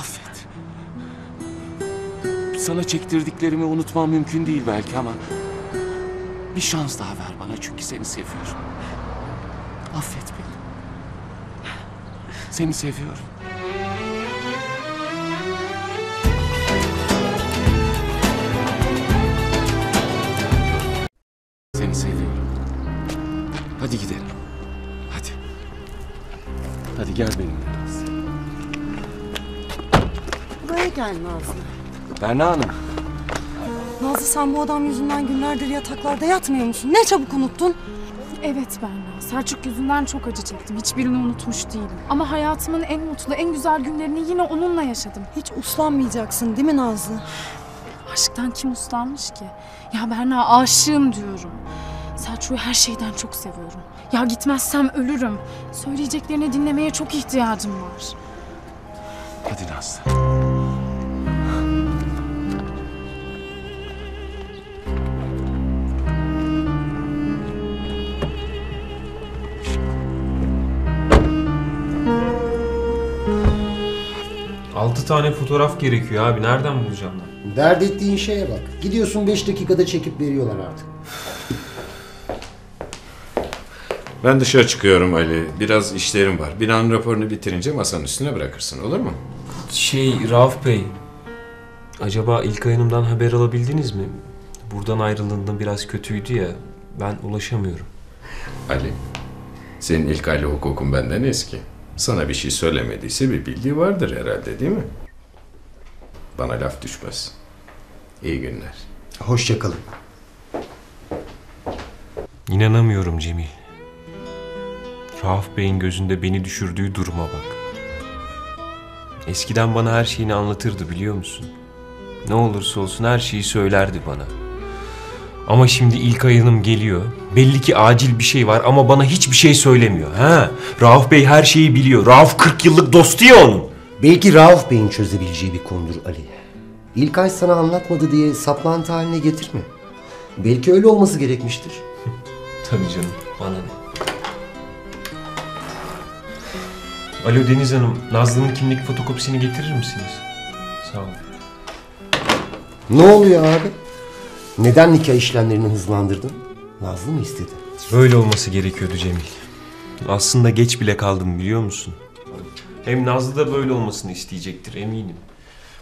Affet. Sana çektirdiklerimi unutmam mümkün değil belki ama... ...bir şans daha ver bana çünkü seni seviyorum. Affet beni. Seni seviyorum. Seni seviyorum. Hadi gidelim. Hadi. Hadi gel benimle Nazlı. Buraya gel Nazlı. Berna Hanım. Sen bu adam yüzünden günlerdir yataklarda yatmıyor musun? Ne çabuk unuttun. Evet Berna, Selçuk yüzünden çok acı çektim. Hiçbirini unutmuş değilim. Ama hayatımın en mutlu, en güzel günlerini yine onunla yaşadım. Hiç uslanmayacaksın değil mi Nazlı? Aşktan kim uslanmış ki? Ya Berna aşığım diyorum. Selçuk'u her şeyden çok seviyorum. Ya gitmezsem ölürüm. Söyleyeceklerini dinlemeye çok ihtiyacım var. Hadi Nazlı. Altı tane fotoğraf gerekiyor abi. Nereden bulacağım ben? Dert ettiğin şeye bak. Gidiyorsun 5 dakikada çekip veriyorlar artık. Ben dışarı çıkıyorum Ali. Biraz işlerim var. Binanın raporunu bitirince masanın üstüne bırakırsın olur mu? Şey Rauf Bey. Acaba İlkay Hanım'dan haber alabildiniz mi? Buradan ayrıldığında biraz kötüydü ya. Ben ulaşamıyorum. Ali, senin ilk aile hukukun benden eski. Sana bir şey söylemediyse bir bildiği vardır herhalde değil mi? Bana laf düşmez. İyi günler. Hoşçakalın. İnanamıyorum Cemil. Rauf Bey'in gözünde beni düşürdüğü duruma bak. Eskiden bana her şeyini anlatırdı biliyor musun? Ne olursa olsun her şeyi söylerdi bana. Ama şimdi ilk ayınım geliyor. Belli ki acil bir şey var ama bana hiçbir şey söylemiyor. Ha? Rauf Bey her şeyi biliyor. Rauf 40 yıllık dostu ya onun. Belki Rauf Bey'in çözebileceği bir konudur Ali. İlkay sana anlatmadı diye saplantı haline getirme. Belki öyle olması gerekmiştir. Tabii canım bana ne? Alo Deniz Hanım, Nazlı'nın kimlik fotokopisini getirir misiniz? Sağ olun. Ne oluyor abi? Neden nikah işlemlerini hızlandırdın? Nazlı mı istedi? Böyle olması gerekiyordu Cemil. Aslında geç bile kaldım biliyor musun? Hem Nazlı da böyle olmasını isteyecektir eminim.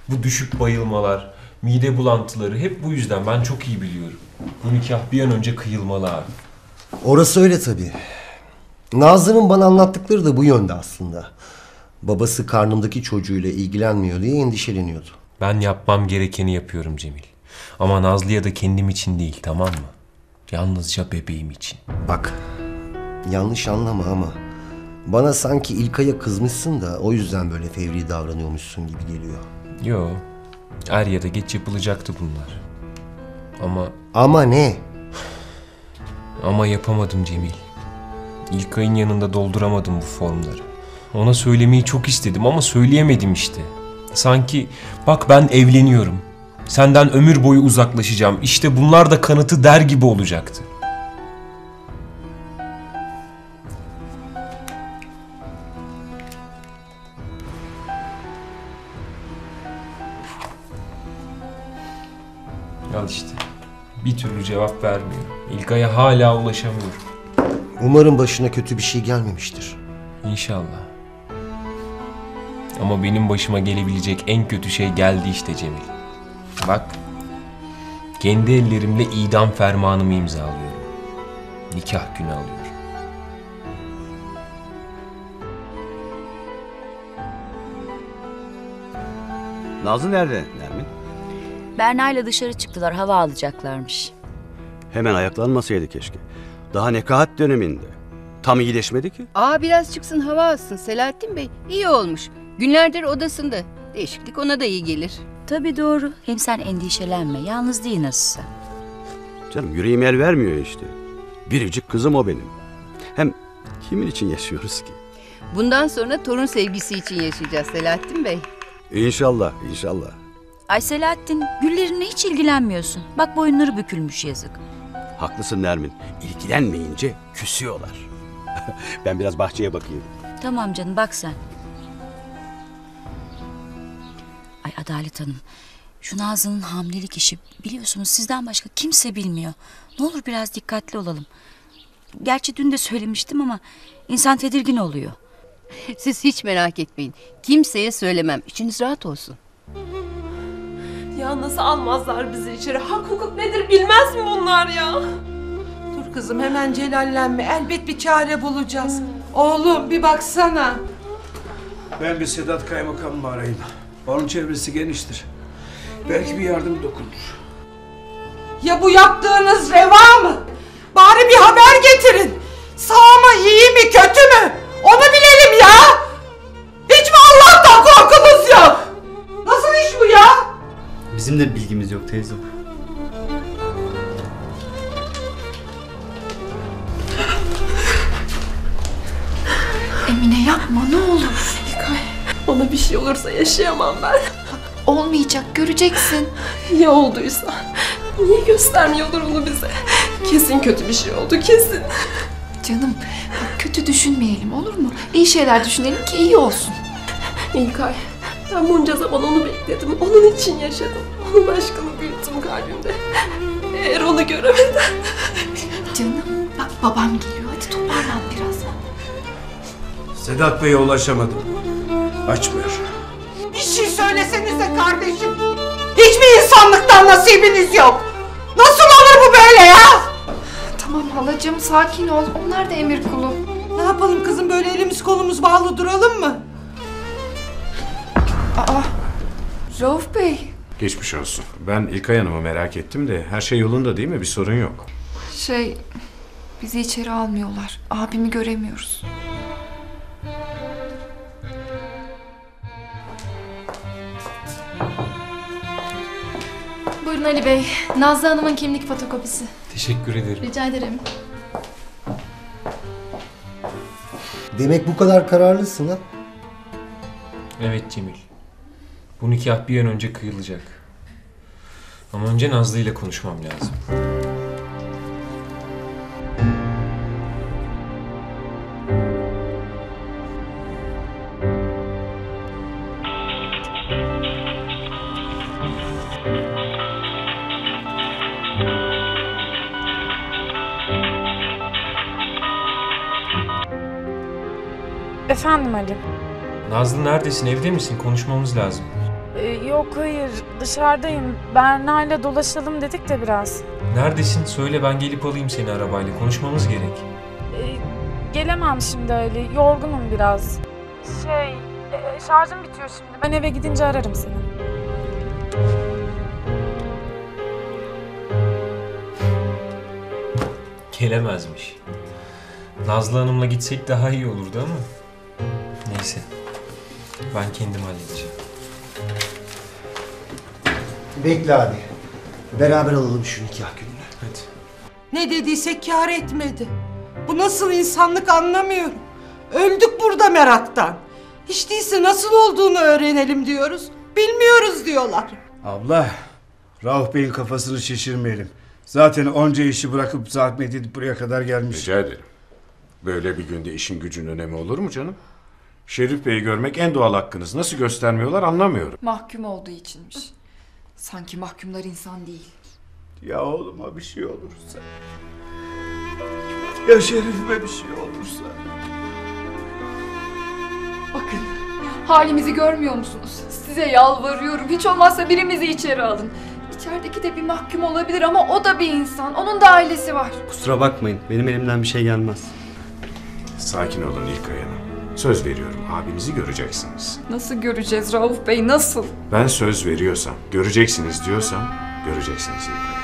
Bu düşük bayılmalar, mide bulantıları hep bu yüzden ben çok iyi biliyorum. Bu nikah bir an önce kıyılmalı abi. Orası öyle tabii. Nazlı'nın bana anlattıkları da bu yönde aslında. Babası karnımdaki çocuğuyla ilgilenmiyor diye endişeleniyordu. Ben yapmam gerekeni yapıyorum Cemil. Ama Nazlı'ya da kendim için değil tamam mı? Yalnızca bebeğim için. Bak, yanlış anlama ama bana sanki İlkay'a kızmışsın da o yüzden böyle fevri davranıyormuşsun gibi geliyor. Yo, er ya da geç yapılacaktı bunlar. Ama... Ama ne? Ama yapamadım Cemil. İlkay'ın yanında dolduramadım bu formları. Ona söylemeyi çok istedim ama söyleyemedim işte. Sanki bak ben evleniyorum. Senden ömür boyu uzaklaşacağım. İşte bunlar da kanıtı der gibi olacaktı. Al işte. Bir türlü cevap vermiyor. İlkay'a hala ulaşamıyor. Umarım başına kötü bir şey gelmemiştir. İnşallah. Ama benim başıma gelebilecek en kötü şey geldi işte Cemil. Bak. Kendi ellerimle idam fermanımı imzalıyorum. Nikah günü alıyorum. Nazlı nerede Nermin? Berna ile dışarı çıktılar hava alacaklarmış. Hemen ayaklanmasaydı keşke. Daha nekahat döneminde. Tam iyileşmedi ki. Aa biraz çıksın hava alsın Selahattin Bey. İyi olmuş. Günlerdir odasında. Değişiklik ona da iyi gelir. Tabii doğru. Hem sen endişelenme. Yalnız değil nasılsa. Canım yüreğim el vermiyor işte. Biricik kızım o benim. Hem kimin için yaşıyoruz ki? Bundan sonra torun sevgisi için yaşayacağız Selahattin Bey. İnşallah, inşallah. Ay Selahattin güllerinle hiç ilgilenmiyorsun. Bak boyunları bükülmüş yazık. Haklısın Nermin. İlgilenmeyince küsüyorlar. ben biraz bahçeye bakayım. Tamam canım bak sen. Ay Adalet Hanım. Şu Nazlı'nın hamilelik işi biliyorsunuz sizden başka kimse bilmiyor. Ne olur biraz dikkatli olalım. Gerçi dün de söylemiştim ama insan tedirgin oluyor. Siz hiç merak etmeyin. Kimseye söylemem. İçiniz rahat olsun. Ya nasıl almazlar bizi içeri? Hak hukuk nedir bilmez mi bunlar ya? Dur kızım hemen celallenme. Elbet bir çare bulacağız. Oğlum bir baksana. Ben bir Sedat Kaymakam'ı arayayım. Onun çevresi geniştir. Belki bir yardım dokunur. Ya bu yaptığınız reva mı? Bari bir haber getirin. Sağ mı iyi mi kötü mü? Onu bilelim ya. Hiç mi Allah'tan korkunuz yok? Nasıl iş bu ya? Bizim de bilgimiz yok teyze. Emine yapma ne olur. Ona bir şey olursa yaşayamam ben. Olmayacak göreceksin. Ya olduysa? Niye göstermiyorlar onu bize? Kesin kötü bir şey oldu kesin. Canım bak kötü düşünmeyelim olur mu? İyi şeyler düşünelim ki iyi olsun. İlkay, ben bunca zaman onu bekledim. Onun için yaşadım. Onun aşkını büyüttüm kalbimde. Eğer onu göremedim. Canım bak babam geliyor hadi toparlan biraz. Sedat Bey'e ulaşamadım. Açmıyor. Bir şey söylesenize kardeşim. Hiç mi insanlıktan nasibiniz yok? Nasıl olur bu böyle ya? Tamam halacığım sakin ol. Onlar da emir kulu. Ne yapalım kızım böyle elimiz kolumuz bağlı duralım mı? Aa Rauf Bey Geçmiş olsun. Ben İlkay Hanım'ı merak ettim de her şey yolunda değil mi? Bir sorun yok. şey bizi içeri almıyorlar. Abimi göremiyoruz. Buyurun Ali Bey. Nazlı Hanım'ın kimlik fotokopisi. Teşekkür ederim. Rica ederim. Demek bu kadar kararlısın ha? Evet Cemil. Bu nikah bir an önce kıyılacak. Ama önce Nazlı ile konuşmam lazım. Efendim Ali. Nazlı neredesin? Evde misin? Konuşmamız lazım. Ee, yok hayır dışarıdayım. Berna ile dolaşalım dedik de biraz. Neredesin? Söyle ben gelip alayım seni arabayla. Konuşmamız gerek. Ee, gelemem şimdi Ali. Yorgunum biraz. Şey e, şarjım bitiyor şimdi. Ben eve gidince ararım seni. Gelemezmiş. Nazlı Hanım'la gitsek daha iyi olurdu ama. Neyse. Ben kendim halledeceğim. Bekle abi. Beraber alalım şu nikah gününü. Hadi. Ne dediysek kâr etmedi. Bu nasıl insanlık anlamıyorum. Öldük burada meraktan. Hiç değilse nasıl olduğunu öğrenelim diyoruz. Bilmiyoruz diyorlar. Abla, Rauf Bey'in kafasını şişirmeyelim. Zaten onca işi bırakıp zahmet edip buraya kadar gelmiş. Rica ederim. Böyle bir günde işin gücün önemi olur mu canım? Şerif Bey'i görmek en doğal hakkınız. Nasıl göstermiyorlar anlamıyorum. Mahkum olduğu içinmiş. Sanki mahkumlar insan değil. Ya oğluma bir şey olursa. Ya Şerif'ime bir şey olursa. Bakın halimizi görmüyor musunuz? Size yalvarıyorum. Hiç olmazsa birimizi içeri alın. İçerideki de bir mahkum olabilir ama o da bir insan. Onun da ailesi var. Kusura bakmayın. Benim elimden bir şey gelmez. Sakin olun İlkay Hanım. Söz veriyorum abinizi göreceksiniz. Nasıl göreceğiz Rauf Bey nasıl? Ben söz veriyorsam, göreceksiniz diyorsam göreceksiniz İlkay.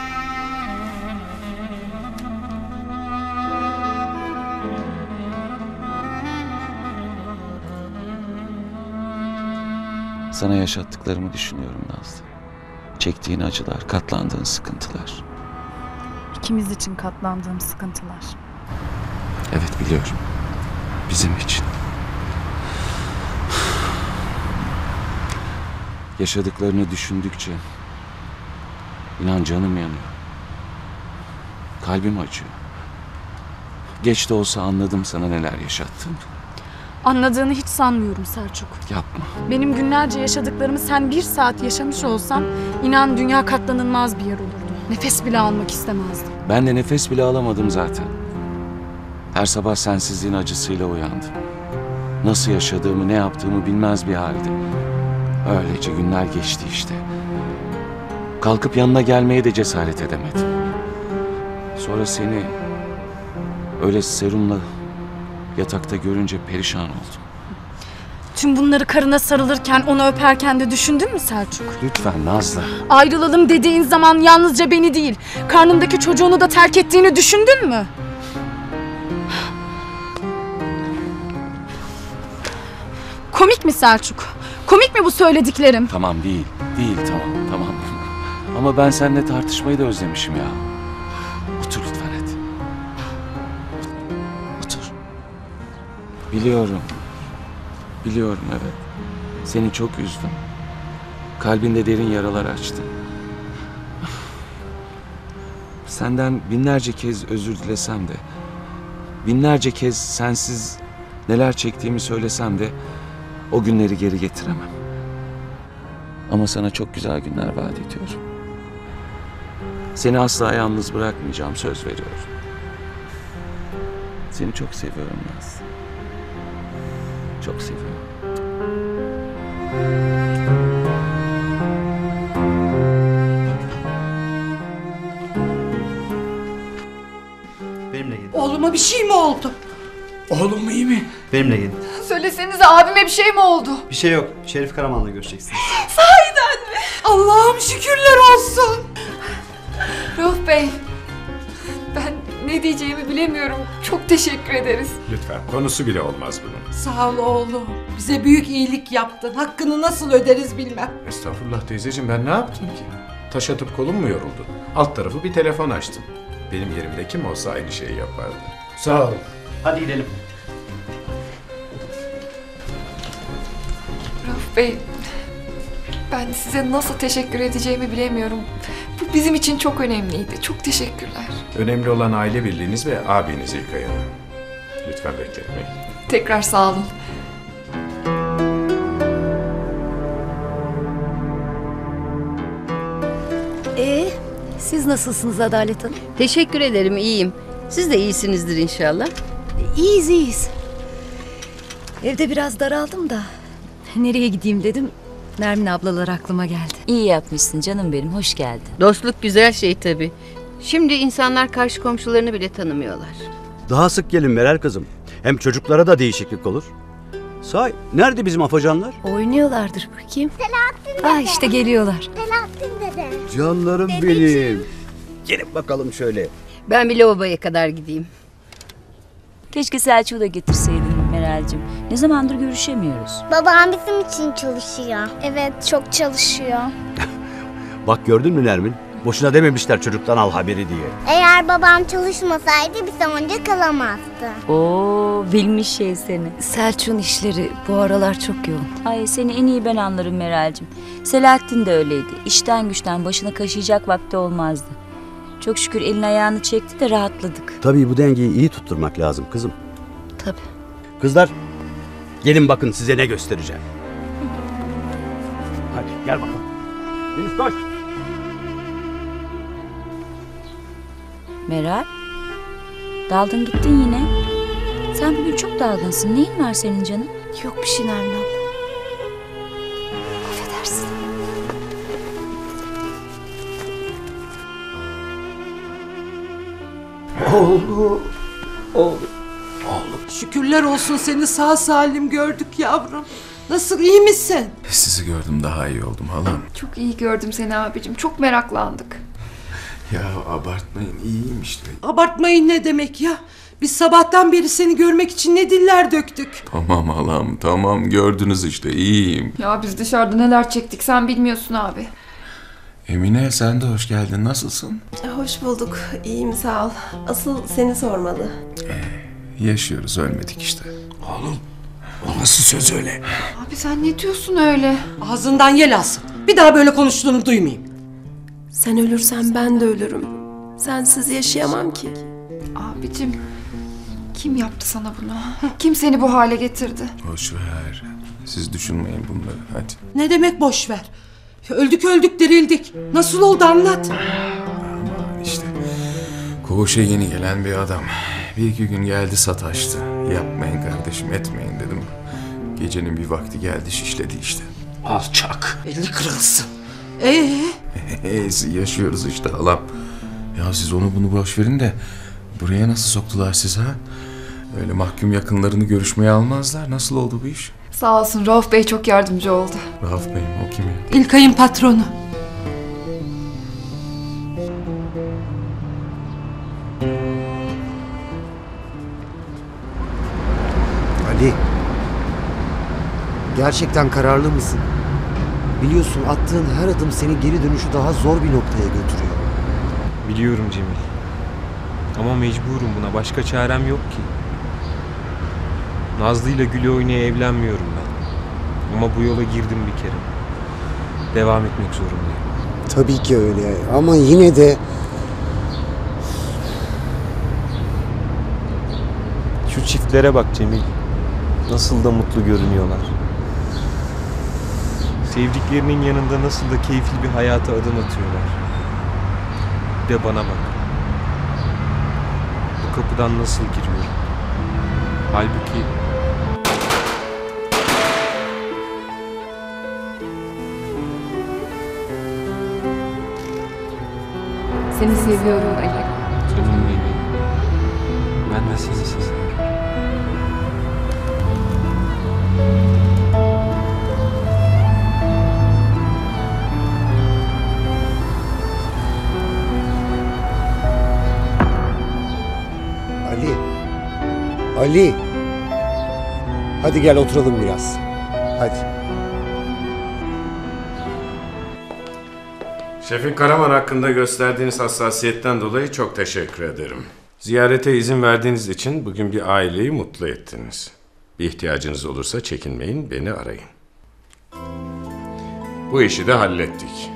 Sana yaşattıklarımı düşünüyorum Nazlı. Çektiğin acılar, katlandığın sıkıntılar. İkimiz için katlandığım sıkıntılar. Evet biliyorum. Bizim için. Yaşadıklarını düşündükçe inan canım yanıyor. Kalbim acıyor. Geç de olsa anladım sana neler yaşattım. Anladığını hiç sanmıyorum Selçuk. Yapma. Benim günlerce yaşadıklarımı sen bir saat yaşamış olsan inan dünya katlanılmaz bir yer olurdu. Nefes bile almak istemezdim. Ben de nefes bile alamadım zaten. Her sabah sensizliğin acısıyla uyandım. Nasıl yaşadığımı, ne yaptığımı bilmez bir halde. Öylece günler geçti işte. Kalkıp yanına gelmeye de cesaret edemedim. Sonra seni öyle serumla yatakta görünce perişan oldum. Tüm bunları karına sarılırken, onu öperken de düşündün mü Selçuk? Lütfen Nazlı. Ayrılalım dediğin zaman yalnızca beni değil, karnımdaki çocuğunu da terk ettiğini düşündün mü? Komik mi Selçuk? Komik mi bu söylediklerim? Tamam değil, değil tamam, tamam. Ama ben seninle tartışmayı da özlemişim ya. Otur lütfen hadi. Otur. Biliyorum. Biliyorum evet. Seni çok üzdüm. Kalbinde derin yaralar açtım. Senden binlerce kez özür dilesem de, binlerce kez sensiz neler çektiğimi söylesem de o günleri geri getiremem. Ama sana çok güzel günler vaat ediyorum. Seni asla yalnız bırakmayacağım söz veriyorum. Seni çok seviyorum Naz. Çok seviyorum. Benimle gelin. Oğluma bir şey mi oldu? Oğlum iyi mi? Benimle gelin. Söylesenize abime bir şey mi oldu? Bir şey yok. Şerif Karaman'la görüşeceksiniz. Sahiden mi? Allah'ım şükürler olsun. Rauf Bey, ben ne diyeceğimi bilemiyorum. Çok teşekkür ederiz. Lütfen konusu bile olmaz bunun. Sağ ol oğlum. Bize büyük iyilik yaptın. Hakkını nasıl öderiz bilmem. Estağfurullah teyzeciğim ben ne yaptım ki? Taş atıp kolum mu yoruldu? Alt tarafı bir telefon açtım. Benim yerimde kim olsa aynı şeyi yapardı. Sağ ol. Hadi gidelim. Bey, ben size nasıl teşekkür edeceğimi bilemiyorum. Bu bizim için çok önemliydi. Çok teşekkürler. Önemli olan aile birliğiniz ve abiniz İlkay Hanım. Lütfen bekletmeyin. Tekrar sağ olun. Ee, siz nasılsınız Adalet Hanım? Teşekkür ederim iyiyim. Siz de iyisinizdir inşallah. İyiyiz iyiyiz. Evde biraz daraldım da. Nereye gideyim dedim. Nermin ablalar aklıma geldi. İyi yapmışsın canım benim, hoş geldin. Dostluk güzel şey tabii. Şimdi insanlar karşı komşularını bile tanımıyorlar. Daha sık gelin Meral kızım. Hem çocuklara da değişiklik olur. Say, nerede bizim afacanlar? Oynuyorlardır bakayım. Ah işte geliyorlar. Selahattin dede. Canlarım benim. Gelin bakalım şöyle. Ben bir lavaboya kadar gideyim. Keşke Selçuk'u da getirseydin Meral'cim. Ne zamandır görüşemiyoruz. Babam bizim için çalışıyor. Evet çok çalışıyor. Bak gördün mü Nermin? Boşuna dememişler çocuktan al haberi diye. Eğer babam çalışmasaydı bize onca kalamazdı. Oo, bilmiş şey seni. Selçuk'un işleri bu aralar çok yoğun. Ay seni en iyi ben anlarım Meral'cim. Selahattin de öyleydi. İşten güçten başına kaşıyacak vakti olmazdı. Çok şükür elin ayağını çekti de rahatladık. Tabii bu dengeyi iyi tutturmak lazım kızım. Tabii. Kızlar, gelin bakın size ne göstereceğim. Hadi gel bakalım. Deniz koş. Meral. Daldın gittin yine. Sen bugün çok dalgınsın. Neyin var senin canım? Yok bir şey Nermin abla. Affedersin. Oğlum. Oğlum. Şükürler olsun seni sağ salim gördük yavrum. Nasıl iyi misin? Sizi gördüm daha iyi oldum halam. Çok iyi gördüm seni abicim. Çok meraklandık. Ya abartmayın iyiyim işte. Abartmayın ne demek ya? Biz sabahtan beri seni görmek için ne diller döktük. Tamam halam tamam gördünüz işte iyiyim. Ya biz dışarıda neler çektik sen bilmiyorsun abi. Emine sen de hoş geldin nasılsın? Hoş bulduk. İyiyim sağ ol. Asıl seni sormalı. Yaşıyoruz ölmedik işte. Oğlum o nasıl söz öyle? Abi sen ne diyorsun öyle? Ağzından yel alsın. Bir daha böyle konuştuğunu duymayayım. Sen ölürsen ben de ölürüm. Sensiz yaşayamam ki. Abicim kim yaptı sana bunu? Kim seni bu hale getirdi? Boş ver. Siz düşünmeyin bunları hadi. Ne demek boş ver? Öldük öldük dirildik. Nasıl oldu anlat. İşte koğuşa yeni gelen bir adam. Bir iki gün geldi sataştı. Yapmayın kardeşim etmeyin dedim. Gecenin bir vakti geldi şişledi işte. Alçak. Eli kırılsın. Ee? Yaşıyoruz işte halam. Ya siz onu bunu boş verin de buraya nasıl soktular siz ha? Öyle mahkum yakınlarını görüşmeye almazlar. Nasıl oldu bu iş? Sağ olsun Rauf Bey çok yardımcı oldu. Rauf Bey mi? O kim ya? İlkay'ın patronu. Gerçekten kararlı mısın? Biliyorsun attığın her adım seni geri dönüşü daha zor bir noktaya götürüyor. Biliyorum Cemil. Ama mecburum buna. Başka çarem yok ki. Nazlı ile güle oynaya evlenmiyorum ben. Ama bu yola girdim bir kere. Devam etmek zorundayım. Tabii ki öyle ama yine de Şu çiftlere bak Cemil. Nasıl da mutlu görünüyorlar. Sevdiklerinin yanında nasıl da keyifli bir hayata adım atıyorlar. Bir de bana bak. Bu kapıdan nasıl giriyorum? Halbuki Seni seviyorum Ali. canım benim. Ben de seni seviyorum. Ali. Hadi gel oturalım biraz. Hadi. Şefik Karaman hakkında gösterdiğiniz hassasiyetten dolayı çok teşekkür ederim. Ziyarete izin verdiğiniz için bugün bir aileyi mutlu ettiniz. Bir ihtiyacınız olursa çekinmeyin, beni arayın. Bu işi de hallettik.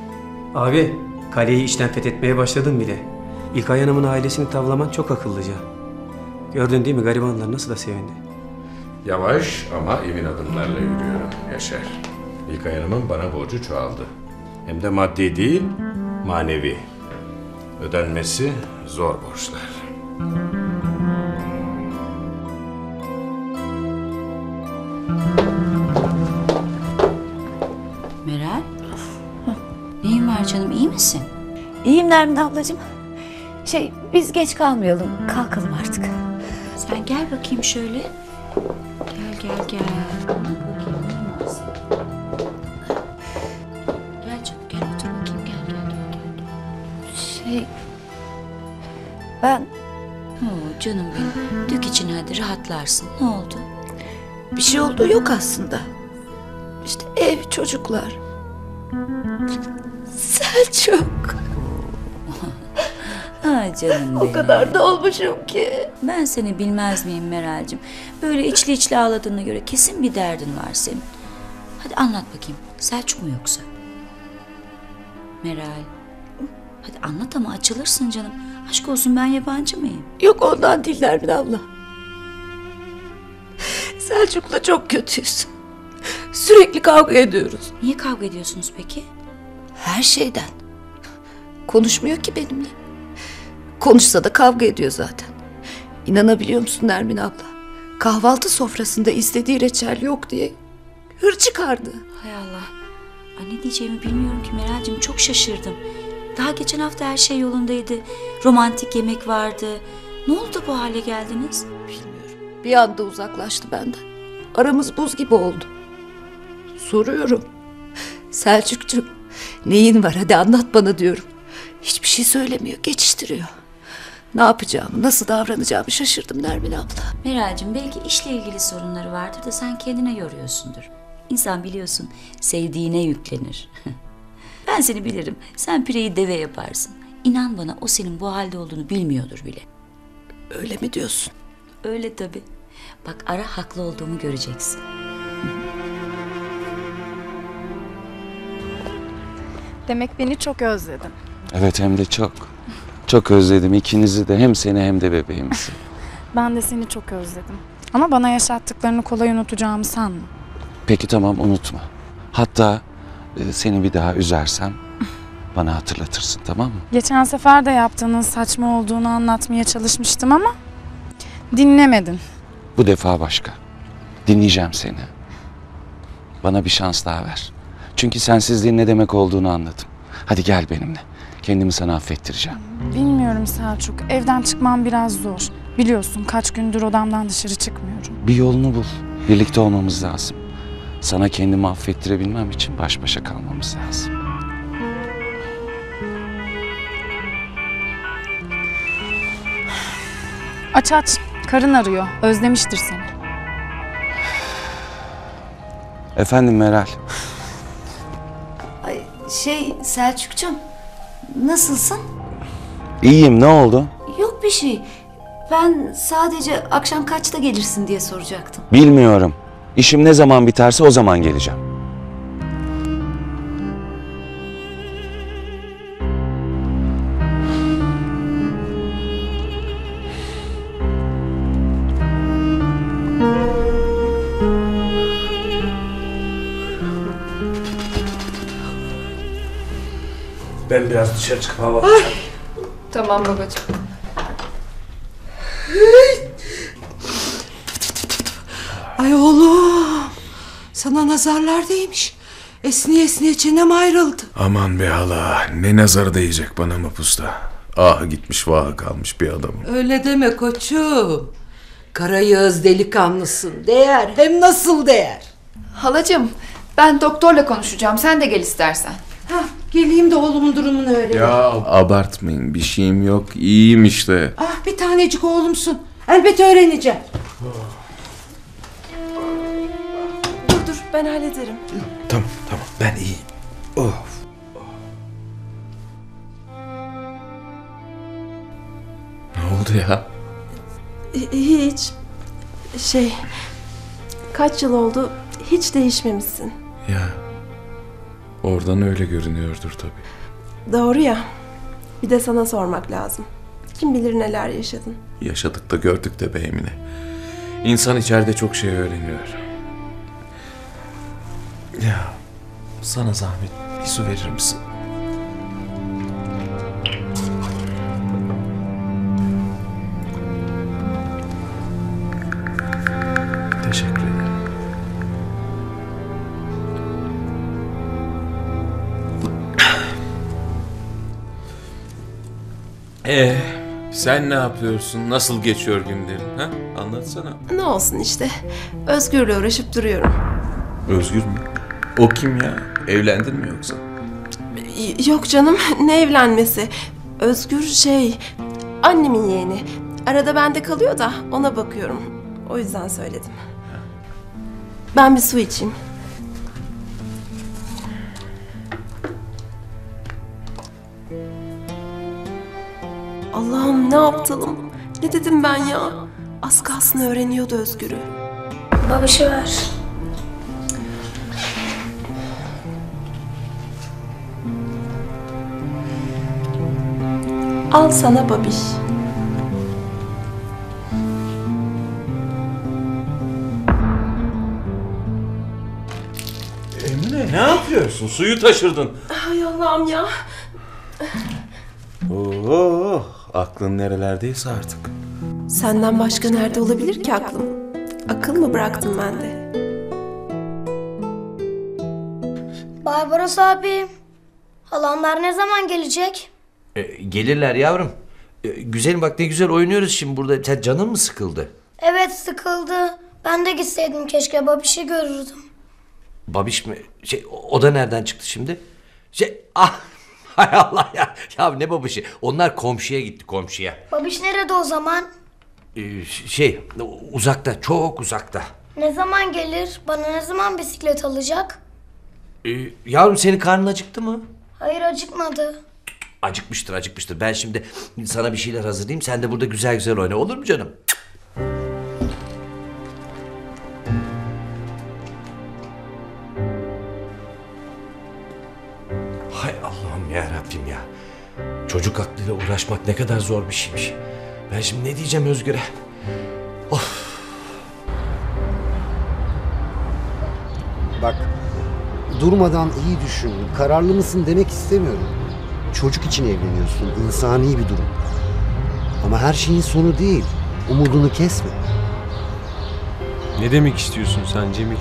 Abi, kaleyi içten fethetmeye başladın bile. İlkay Hanım'ın ailesini tavlaman çok akıllıca. Gördün değil mi garibanlar nasıl da sevindi. Yavaş ama emin adımlarla yürüyorum Yaşar. İlkay Hanım'ın bana borcu çoğaldı. Hem de maddi değil, manevi. Ödenmesi zor borçlar. Meral. Neyin var canım iyi misin? İyiyim Nermin ablacığım. Şey biz geç kalmayalım. Kalkalım artık. Sen gel bakayım şöyle. Gel gel gel. Gel canım gel otur bakayım gel gel gel. gel. Şey ben Oo, canım benim. Dök içine hadi rahatlarsın. Ne oldu? bir şey olduğu yok aslında. İşte ev, çocuklar. Selçuk. Ha canım O benim. kadar da olmuşum ki. Ben seni bilmez miyim Meral'cim? Böyle içli içli ağladığına göre kesin bir derdin var senin. Hadi anlat bakayım. Selçuk mu yoksa? Meral. Hadi anlat ama açılırsın canım. Aşk olsun ben yabancı mıyım? Yok ondan değil Nermin abla. Selçuk'la çok kötüyüz. Sürekli kavga ediyoruz. Niye kavga ediyorsunuz peki? Her şeyden. Konuşmuyor ki benimle. Konuşsa da kavga ediyor zaten. İnanabiliyor musun Nermin abla? Kahvaltı sofrasında istediği reçel yok diye hır çıkardı. Hay Allah. Ay ne diyeceğimi bilmiyorum ki Meral'cim çok şaşırdım. Daha geçen hafta her şey yolundaydı. Romantik yemek vardı. Ne oldu bu hale geldiniz? Bir anda uzaklaştı benden. Aramız buz gibi oldu. Soruyorum. Selçukcuğum neyin var hadi anlat bana diyorum. Hiçbir şey söylemiyor geçiştiriyor. Ne yapacağımı nasıl davranacağımı şaşırdım Nermin abla. Meral'cim belki işle ilgili sorunları vardır da sen kendine yoruyorsundur. İnsan biliyorsun sevdiğine yüklenir. ben seni bilirim. Sen pireyi deve yaparsın. İnan bana o senin bu halde olduğunu bilmiyordur bile. Öyle mi diyorsun? Öyle tabii. Bak ara haklı olduğumu göreceksin. Demek beni çok özledin. Evet hem de çok. Çok özledim ikinizi de hem seni hem de bebeğimizi. Ben de seni çok özledim. Ama bana yaşattıklarını kolay unutacağımı sanma. Peki tamam unutma. Hatta e, seni bir daha üzersem bana hatırlatırsın tamam mı? Geçen sefer de yaptığının saçma olduğunu anlatmaya çalışmıştım ama dinlemedin. Bu defa başka. Dinleyeceğim seni. Bana bir şans daha ver. Çünkü sensizliğin ne demek olduğunu anladım. Hadi gel benimle. Kendimi sana affettireceğim. Bilmiyorum Selçuk. Evden çıkmam biraz zor. Biliyorsun kaç gündür odamdan dışarı çıkmıyorum. Bir yolunu bul. Birlikte olmamız lazım. Sana kendimi affettirebilmem için baş başa kalmamız lazım. Aç aç. Karın arıyor. Özlemiştir seni. Efendim Meral. Ay, şey Selçukcuğum nasılsın? İyiyim ne oldu? Yok bir şey. Ben sadece akşam kaçta gelirsin diye soracaktım. Bilmiyorum. İşim ne zaman biterse o zaman geleceğim. Hava alacağım. Tamam babacığım. Ay oğlum. Sana nazarlar değmiş. Esniye esniye çenem ayrıldı. Aman be hala ne nazarı değecek bana mapusta. Ah gitmiş vah kalmış bir adamım. Öyle deme koçum. Kara Yağız delikanlısın. Değer. Hem nasıl değer. Halacığım ben doktorla konuşacağım. Sen de gel istersen. Geleyim de oğlumun durumunu öğreneyim. Ya abartmayın bir şeyim yok iyiyim işte. Ah bir tanecik oğlumsun. Elbet öğreneceğim. Dur dur ben hallederim. Tamam tamam ben iyiyim. Of. Ne oldu ya? Hiç. Şey. Kaç yıl oldu hiç değişmemişsin. Ya oradan öyle görünüyordur tabii. Doğru ya. Bir de sana sormak lazım. Kim bilir neler yaşadın. Yaşadık da gördük de be Emine. İnsan içeride çok şey öğreniyor. Ya sana zahmet bir su verir misin? Sen ne yapıyorsun? Nasıl geçiyor günlerin? Ha? Anlatsana. Ne olsun işte. Özgür'le uğraşıp duruyorum. Özgür mü? O kim ya? Evlendin mi yoksa? Yok canım ne evlenmesi. Özgür şey annemin yeğeni. Arada bende kalıyor da ona bakıyorum. O yüzden söyledim. Ben bir su içeyim. Yaptalım? Ne dedim ben ya? Az kalsın öğreniyordu Özgür'ü. Babişi ver. Al sana babiş. Emine ne yapıyorsun? Suyu taşırdın. Ay Allah'ım ya. Oo, aklın nerelerdeyse artık. Senden başka nerede olabilir ki aklım? Akıl mı bıraktım ben de? Barbaros abi, halamlar ne zaman gelecek? E, gelirler yavrum. E, güzelim bak ne güzel oynuyoruz şimdi burada. Sen canın mı sıkıldı? Evet sıkıldı. Ben de gitseydim keşke babişi görürdüm. Babiş mi? Şey o- o da nereden çıktı şimdi? Şey ah hay Allah ya. Ya ne babişi? Onlar komşuya gitti komşuya. Babiş nerede o zaman? E, şey uzakta çok uzakta. Ne zaman gelir? Bana ne zaman bisiklet alacak? E, yavrum senin karnın acıktı mı? Hayır acıkmadı. Acıkmıştır acıkmıştır. Ben şimdi sana bir şeyler hazırlayayım. Sen de burada güzel güzel oyna olur mu canım? Çocuk aklıyla uğraşmak ne kadar zor bir şeymiş. Ben şimdi ne diyeceğim Özgür'e? Bak durmadan iyi düşün. Kararlı mısın demek istemiyorum. Çocuk için evleniyorsun. insani bir durum. Ama her şeyin sonu değil. Umudunu kesme. Ne demek istiyorsun sen Cemil?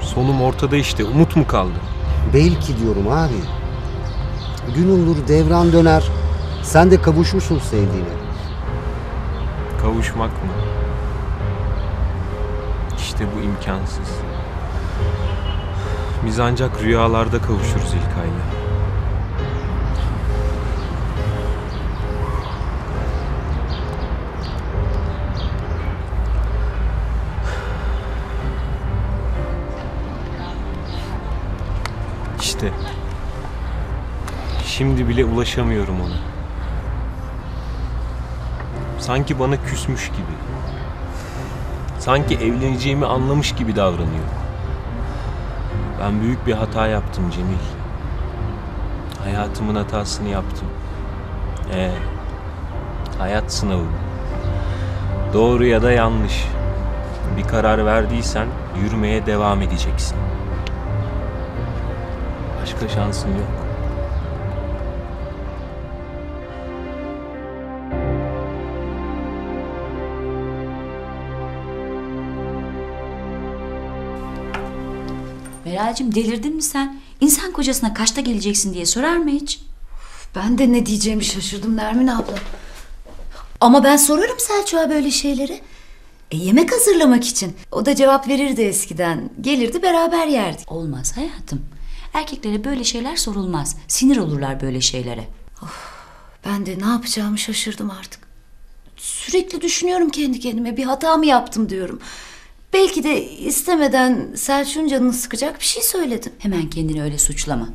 Sonum ortada işte. Umut mu kaldı? Belki diyorum abi. Gün olur devran döner. Sen de kavuşursun sevdiğine. Kavuşmak mı? İşte bu imkansız. Biz ancak rüyalarda kavuşuruz İlkay'la. İşte. Şimdi bile ulaşamıyorum ona. Sanki bana küsmüş gibi. Sanki evleneceğimi anlamış gibi davranıyor. Ben büyük bir hata yaptım Cemil. Hayatımın hatasını yaptım. Ee, hayat sınavı. Doğru ya da yanlış. Bir karar verdiysen yürümeye devam edeceksin. Başka şansın yok. Meral'cim delirdin mi sen? İnsan kocasına kaçta geleceksin diye sorar mı hiç? Ben de ne diyeceğimi şaşırdım Nermin abla. Ama ben sorarım Selçuk'a böyle şeyleri. E, yemek hazırlamak için. O da cevap verirdi eskiden. Gelirdi beraber yerdik. Olmaz hayatım. Erkeklere böyle şeyler sorulmaz. Sinir olurlar böyle şeylere. Ben de ne yapacağımı şaşırdım artık. Sürekli düşünüyorum kendi kendime. Bir hata mı yaptım diyorum. Belki de istemeden Selçuk'un canını sıkacak bir şey söyledim. Hemen kendini öyle suçlama.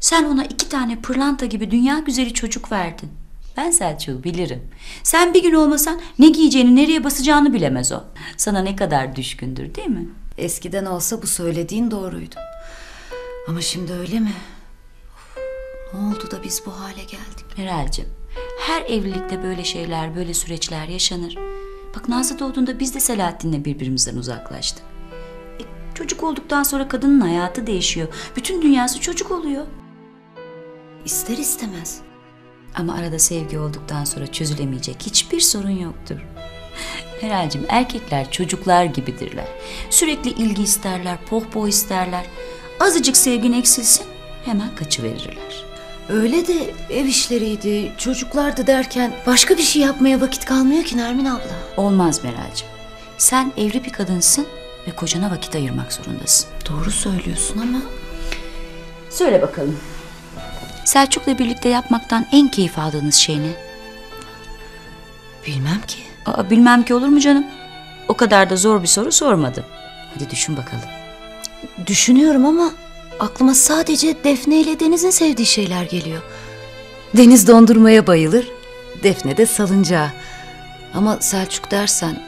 Sen ona iki tane pırlanta gibi dünya güzeli çocuk verdin. Ben Selçuk'u bilirim. Sen bir gün olmasan ne giyeceğini, nereye basacağını bilemez o. Sana ne kadar düşkündür değil mi? Eskiden olsa bu söylediğin doğruydu. Ama şimdi öyle mi? Ne oldu da biz bu hale geldik? Meral'cim, her evlilikte böyle şeyler, böyle süreçler yaşanır. Bak Nazlı doğduğunda biz de Selahattin'le birbirimizden uzaklaştık. E, çocuk olduktan sonra kadının hayatı değişiyor. Bütün dünyası çocuk oluyor. İster istemez. Ama arada sevgi olduktan sonra çözülemeyecek hiçbir sorun yoktur. Meral'cim erkekler çocuklar gibidirler. Sürekli ilgi isterler, pohpoh isterler. Azıcık sevgin eksilsin hemen kaçıverirler. Öyle de ev işleriydi, çocuklardı derken başka bir şey yapmaya vakit kalmıyor ki Nermin abla. Olmaz Meral'cim. Sen evli bir kadınsın ve kocana vakit ayırmak zorundasın. Doğru söylüyorsun ama... Söyle bakalım. Selçuk'la birlikte yapmaktan en keyif aldığınız şey ne? Bilmem ki. Aa, bilmem ki olur mu canım? O kadar da zor bir soru sormadım. Hadi düşün bakalım. Düşünüyorum ama aklıma sadece Defne ile Deniz'in sevdiği şeyler geliyor. Deniz dondurmaya bayılır, Defne de salıncağa. Ama Selçuk dersen,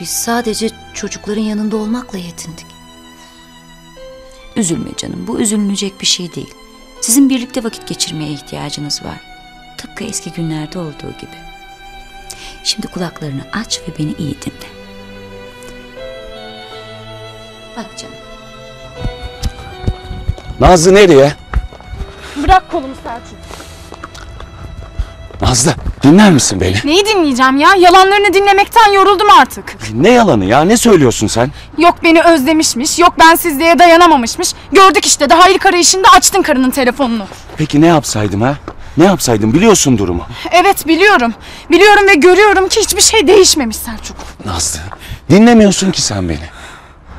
biz sadece çocukların yanında olmakla yetindik. Üzülme canım, bu üzülünecek bir şey değil. Sizin birlikte vakit geçirmeye ihtiyacınız var. Tıpkı eski günlerde olduğu gibi. Şimdi kulaklarını aç ve beni iyi dinle. Bak canım. Nazlı nereye? Bırak kolumu Selçuk. Nazlı dinler misin beni? Neyi dinleyeceğim ya? Yalanlarını dinlemekten yoruldum artık. Ne yalanı ya ne söylüyorsun sen? Yok beni özlemişmiş, yok bensizliğe dayanamamışmış. Gördük işte daha ilk arayışında açtın karının telefonunu. Peki ne yapsaydım ha? Ne yapsaydım biliyorsun durumu. Evet biliyorum. Biliyorum ve görüyorum ki hiçbir şey değişmemiş Selçuk. Nazlı dinlemiyorsun ki sen beni.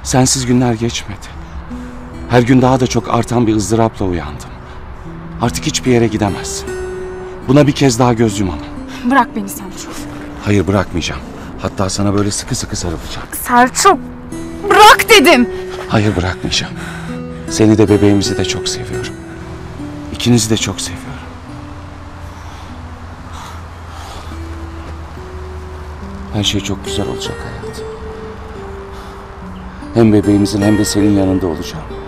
Sensiz günler geçmedi. Her gün daha da çok artan bir ızdırapla uyandım. Artık hiçbir yere gidemezsin. Buna bir kez daha göz yumamam. Bırak beni Selçuk. Hayır bırakmayacağım. Hatta sana böyle sıkı sıkı sarılacağım. Selçuk! Bırak dedim. Hayır bırakmayacağım. Seni de bebeğimizi de çok seviyorum. İkinizi de çok seviyorum. Her şey çok güzel olacak hayat. Hem bebeğimizin hem de senin yanında olacağım.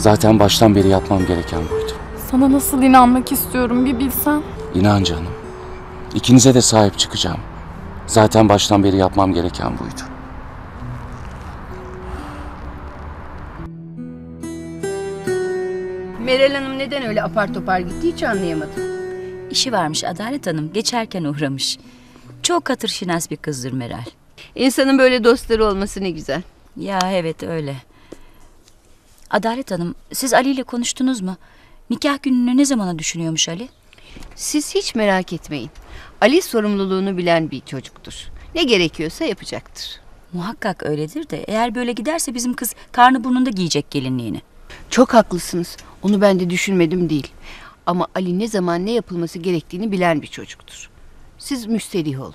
Zaten baştan beri yapmam gereken buydu. Sana nasıl inanmak istiyorum bir bilsen. İnan canım. İkinize de sahip çıkacağım. Zaten baştan beri yapmam gereken buydu. Meral Hanım neden öyle apar topar gitti hiç anlayamadım. İşi varmış Adalet Hanım. Geçerken uğramış. Çok hatır şinas bir kızdır Meral. İnsanın böyle dostları olması ne güzel. Ya evet öyle. Adalet Hanım siz Ali ile konuştunuz mu? Nikah gününü ne zamana düşünüyormuş Ali? Siz hiç merak etmeyin. Ali sorumluluğunu bilen bir çocuktur. Ne gerekiyorsa yapacaktır. Muhakkak öyledir de eğer böyle giderse bizim kız karnı burnunda giyecek gelinliğini. Çok haklısınız. Onu ben de düşünmedim değil. Ama Ali ne zaman ne yapılması gerektiğini bilen bir çocuktur. Siz müsterih olun.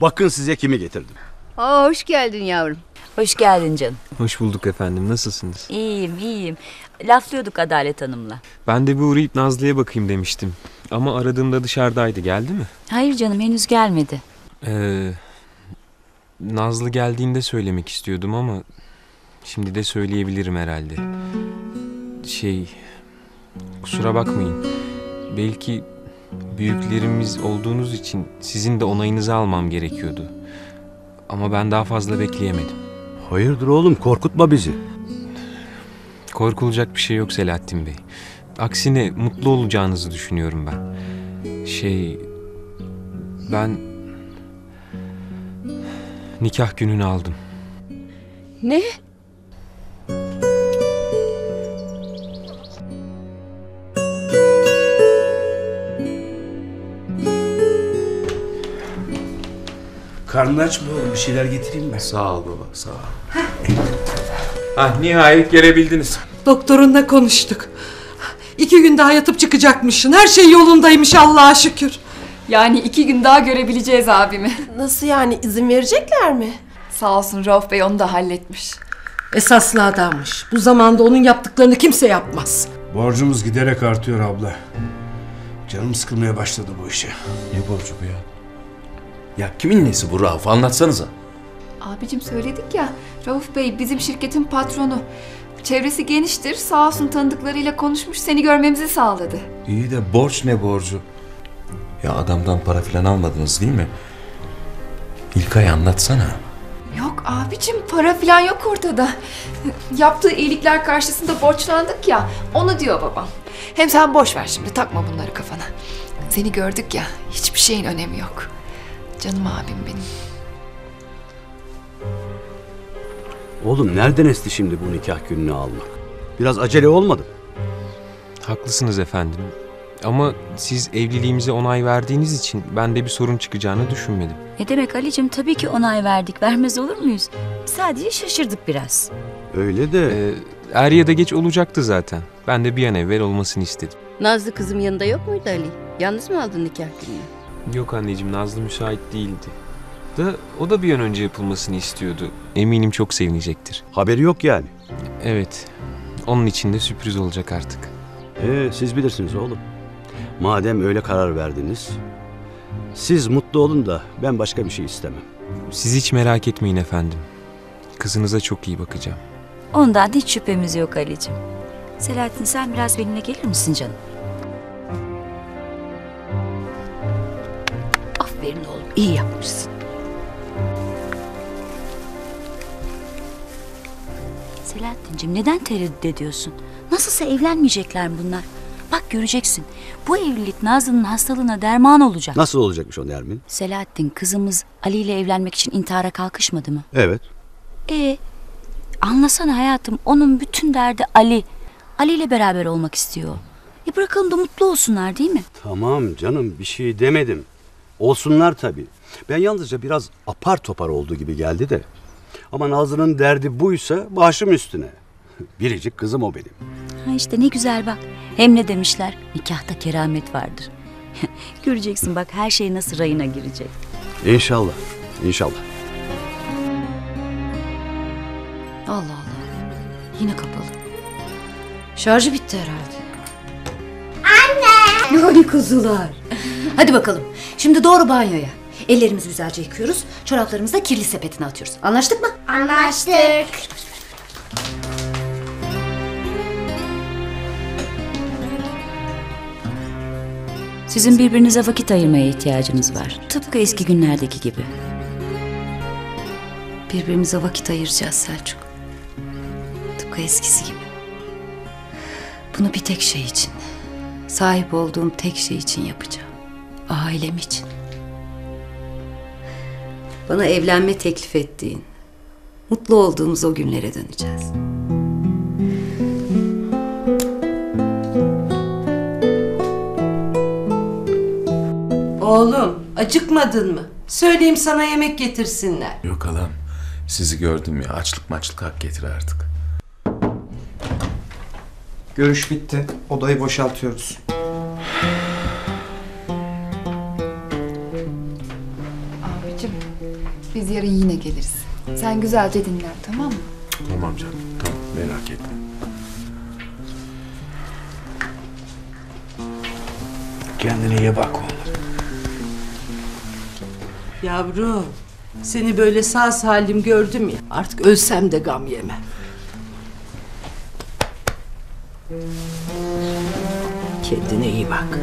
Bakın size kimi getirdim. Aa, hoş geldin yavrum. Hoş geldin canım. Hoş bulduk efendim. Nasılsınız? İyiyim iyiyim. Laflıyorduk Adalet Hanım'la. Ben de bir uğrayıp Nazlı'ya bakayım demiştim. Ama aradığımda dışarıdaydı. Geldi mi? Hayır canım henüz gelmedi. Ee, Nazlı geldiğinde söylemek istiyordum ama şimdi de söyleyebilirim herhalde. Şey, kusura bakmayın. Belki büyüklerimiz olduğunuz için sizin de onayınızı almam gerekiyordu. Ama ben daha fazla bekleyemedim. Hayırdır oğlum korkutma bizi. Korkulacak bir şey yok Selahattin Bey. Aksine mutlu olacağınızı düşünüyorum ben. Şey, ben nikah gününü aldım. Ne? Karnın aç mı oğlum? Bir şeyler getireyim mi? Sağ ol baba, sağ ol. Ah nihayet gelebildiniz. Doktorunla konuştuk. İki gün daha yatıp çıkacakmışsın. Her şey yolundaymış Allah'a şükür. Yani iki gün daha görebileceğiz abimi. Nasıl yani izin verecekler mi? Sağ olsun Rauf Bey onu da halletmiş. Esaslı adammış. Bu zamanda onun yaptıklarını kimse yapmaz. Borcumuz giderek artıyor abla. Canım sıkılmaya başladı bu işe. Ne borcu bu ya? Ya kimin nesi bu Rauf anlatsanıza. Abicim söyledik ya Rauf Bey bizim şirketin patronu. Çevresi geniştir sağ olsun tanıdıklarıyla konuşmuş seni görmemizi sağladı. İyi de borç ne borcu? Ya adamdan para falan almadınız değil mi? İlkay anlatsana. Yok abicim para falan yok ortada. Yaptığı iyilikler karşısında borçlandık ya onu diyor babam. Hem sen boş ver şimdi takma bunları kafana. Seni gördük ya hiçbir şeyin önemi yok. Canım abim benim. Oğlum nereden esti şimdi bu nikah gününü almak? Biraz acele olmadı. Haklısınız efendim. Ama siz evliliğimize onay verdiğiniz için ben de bir sorun çıkacağını düşünmedim. Ne demek Ali'cim tabii ki onay verdik. Vermez olur muyuz? Sadece şaşırdık biraz. Öyle de... Ee, er ya da geç olacaktı zaten. Ben de bir an evvel olmasını istedim. Nazlı kızım yanında yok muydu Ali? Yalnız mı aldın nikah gününü? Yok anneciğim Nazlı müsait değildi. Da o da bir an önce yapılmasını istiyordu. Eminim çok sevinecektir. Haberi yok yani. Evet. Onun için de sürpriz olacak artık. Ee, siz bilirsiniz oğlum. Madem öyle karar verdiniz, siz mutlu olun da ben başka bir şey istemem. Siz hiç merak etmeyin efendim. Kızınıza çok iyi bakacağım. Ondan hiç şüphemiz yok Ali'cim. Selahattin sen biraz benimle gelir misin canım? İyi yapmışsın. Selahattin'cim neden tereddüt ediyorsun? Nasılsa evlenmeyecekler bunlar? Bak göreceksin. Bu evlilik Nazlı'nın hastalığına derman olacak. Nasıl olacakmış o Nermin? Selahattin kızımız Ali ile evlenmek için intihara kalkışmadı mı? Evet. E anlasana hayatım onun bütün derdi Ali. Ali ile beraber olmak istiyor. E bırakalım da mutlu olsunlar değil mi? Tamam canım bir şey demedim. Olsunlar tabii. Ben yalnızca biraz apar topar olduğu gibi geldi de. Ama Nazlı'nın derdi buysa başım üstüne. Biricik kızım o benim. Ha işte ne güzel bak. Hem ne demişler? Nikahta keramet vardır. Göreceksin bak her şey nasıl rayına girecek. İnşallah. İnşallah. Allah Allah. Yine kapalı. Şarjı bitti herhalde. Anne! Hadi kuzular. Hadi bakalım. Şimdi doğru banyoya. Ellerimizi güzelce yıkıyoruz. Çoraplarımızı da kirli sepetine atıyoruz. Anlaştık mı? Anlaştık. Sizin birbirinize vakit ayırmaya ihtiyacınız var. Tıpkı eski günlerdeki gibi. Birbirimize vakit ayıracağız Selçuk. Tıpkı eskisi gibi. Bunu bir tek şey için, sahip olduğum tek şey için yapacağım. Ailem için. Bana evlenme teklif ettiğin, mutlu olduğumuz o günlere döneceğiz. Oğlum acıkmadın mı? Söyleyeyim sana yemek getirsinler. Yok halam. Sizi gördüm ya. Açlık maçlık hak getir artık. Görüş bitti. Odayı boşaltıyoruz. Abicim biz yarın yine geliriz. Sen güzelce dinlen tamam mı? Tamam canım. Tamam merak etme. Kendine iyi bak oğlum. Yavrum seni böyle sağ salim gördüm ya artık ölsem de gam yemem. Kendine iyi bak.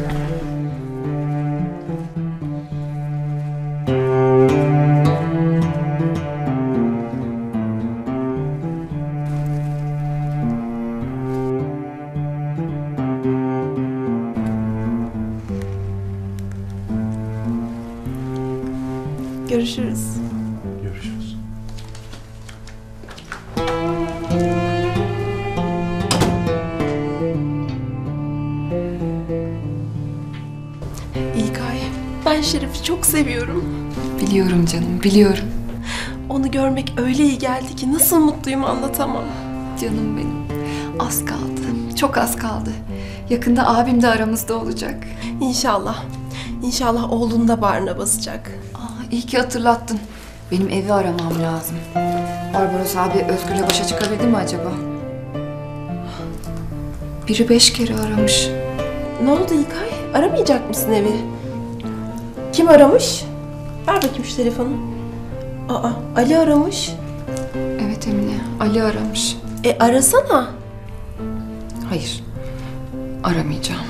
Görüşürüz. Seviyorum. Biliyorum canım biliyorum. Onu görmek öyle iyi geldi ki nasıl mutluyum anlatamam. Canım benim. Az kaldı. Çok az kaldı. Yakında abim de aramızda olacak. İnşallah. İnşallah oğlun da bağrına basacak. Aa, iyi ki hatırlattın. Benim evi aramam lazım. Barbaros abi Özgür'le başa çıkabildi mi acaba? Biri beş kere aramış. Ne oldu İlkay? Aramayacak mısın evi? Kim aramış? Ver bakayım şu telefonu. Aa, Ali aramış. Evet Emine, Ali aramış. E arasana. Hayır, aramayacağım.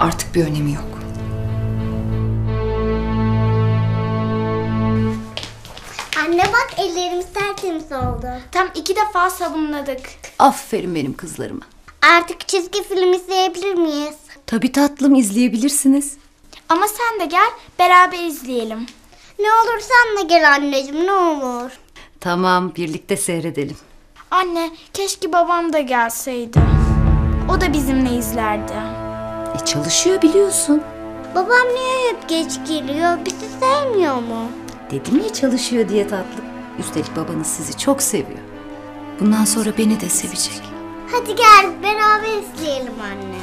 Artık bir önemi yok. Anne bak ellerimiz tertemiz oldu. Tam iki defa sabunladık. Aferin benim kızlarıma. Artık çizgi film izleyebilir miyiz? Tabii tatlım izleyebilirsiniz. Ama sen de gel beraber izleyelim. Ne olur sen de gel anneciğim ne olur. Tamam birlikte seyredelim. Anne keşke babam da gelseydi. O da bizimle izlerdi. E çalışıyor biliyorsun. Babam niye hep geç geliyor? Bizi sevmiyor mu? Dedim ya çalışıyor diye tatlım. Üstelik babanız sizi çok seviyor. Bundan sonra beni de sevecek. Hadi gel beraber izleyelim anne.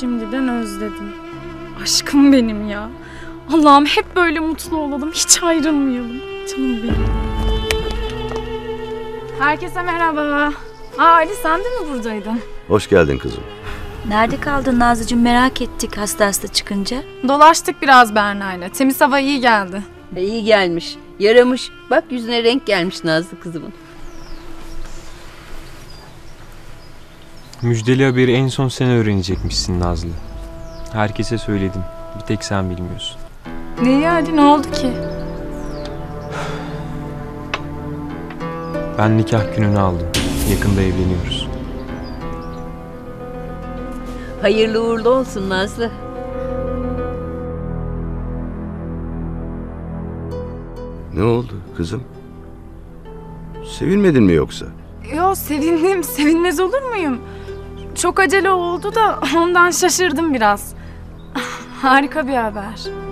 Şimdiden özledim. Aşkım benim ya. Allah'ım hep böyle mutlu olalım. Hiç ayrılmayalım. Canım benim. Herkese merhaba. Aa, Ali sen de mi buradaydın? Hoş geldin kızım. Nerede kaldın Nazlıcığım merak ettik hasta hasta çıkınca. Dolaştık biraz Berna'yla. Temiz hava iyi geldi. iyi gelmiş. Yaramış. Bak yüzüne renk gelmiş Nazlı kızımın. Müjdeli haberi en son sen öğrenecekmişsin Nazlı. Herkese söyledim. Bir tek sen bilmiyorsun. Ne yani ne oldu ki? Ben nikah gününü aldım. Yakında evleniyoruz. Hayırlı uğurlu olsun Nazlı. Ne oldu kızım? Sevinmedin mi yoksa? Yo sevindim. Sevinmez olur muyum? Çok acele oldu da ondan şaşırdım biraz. Harika bir haber.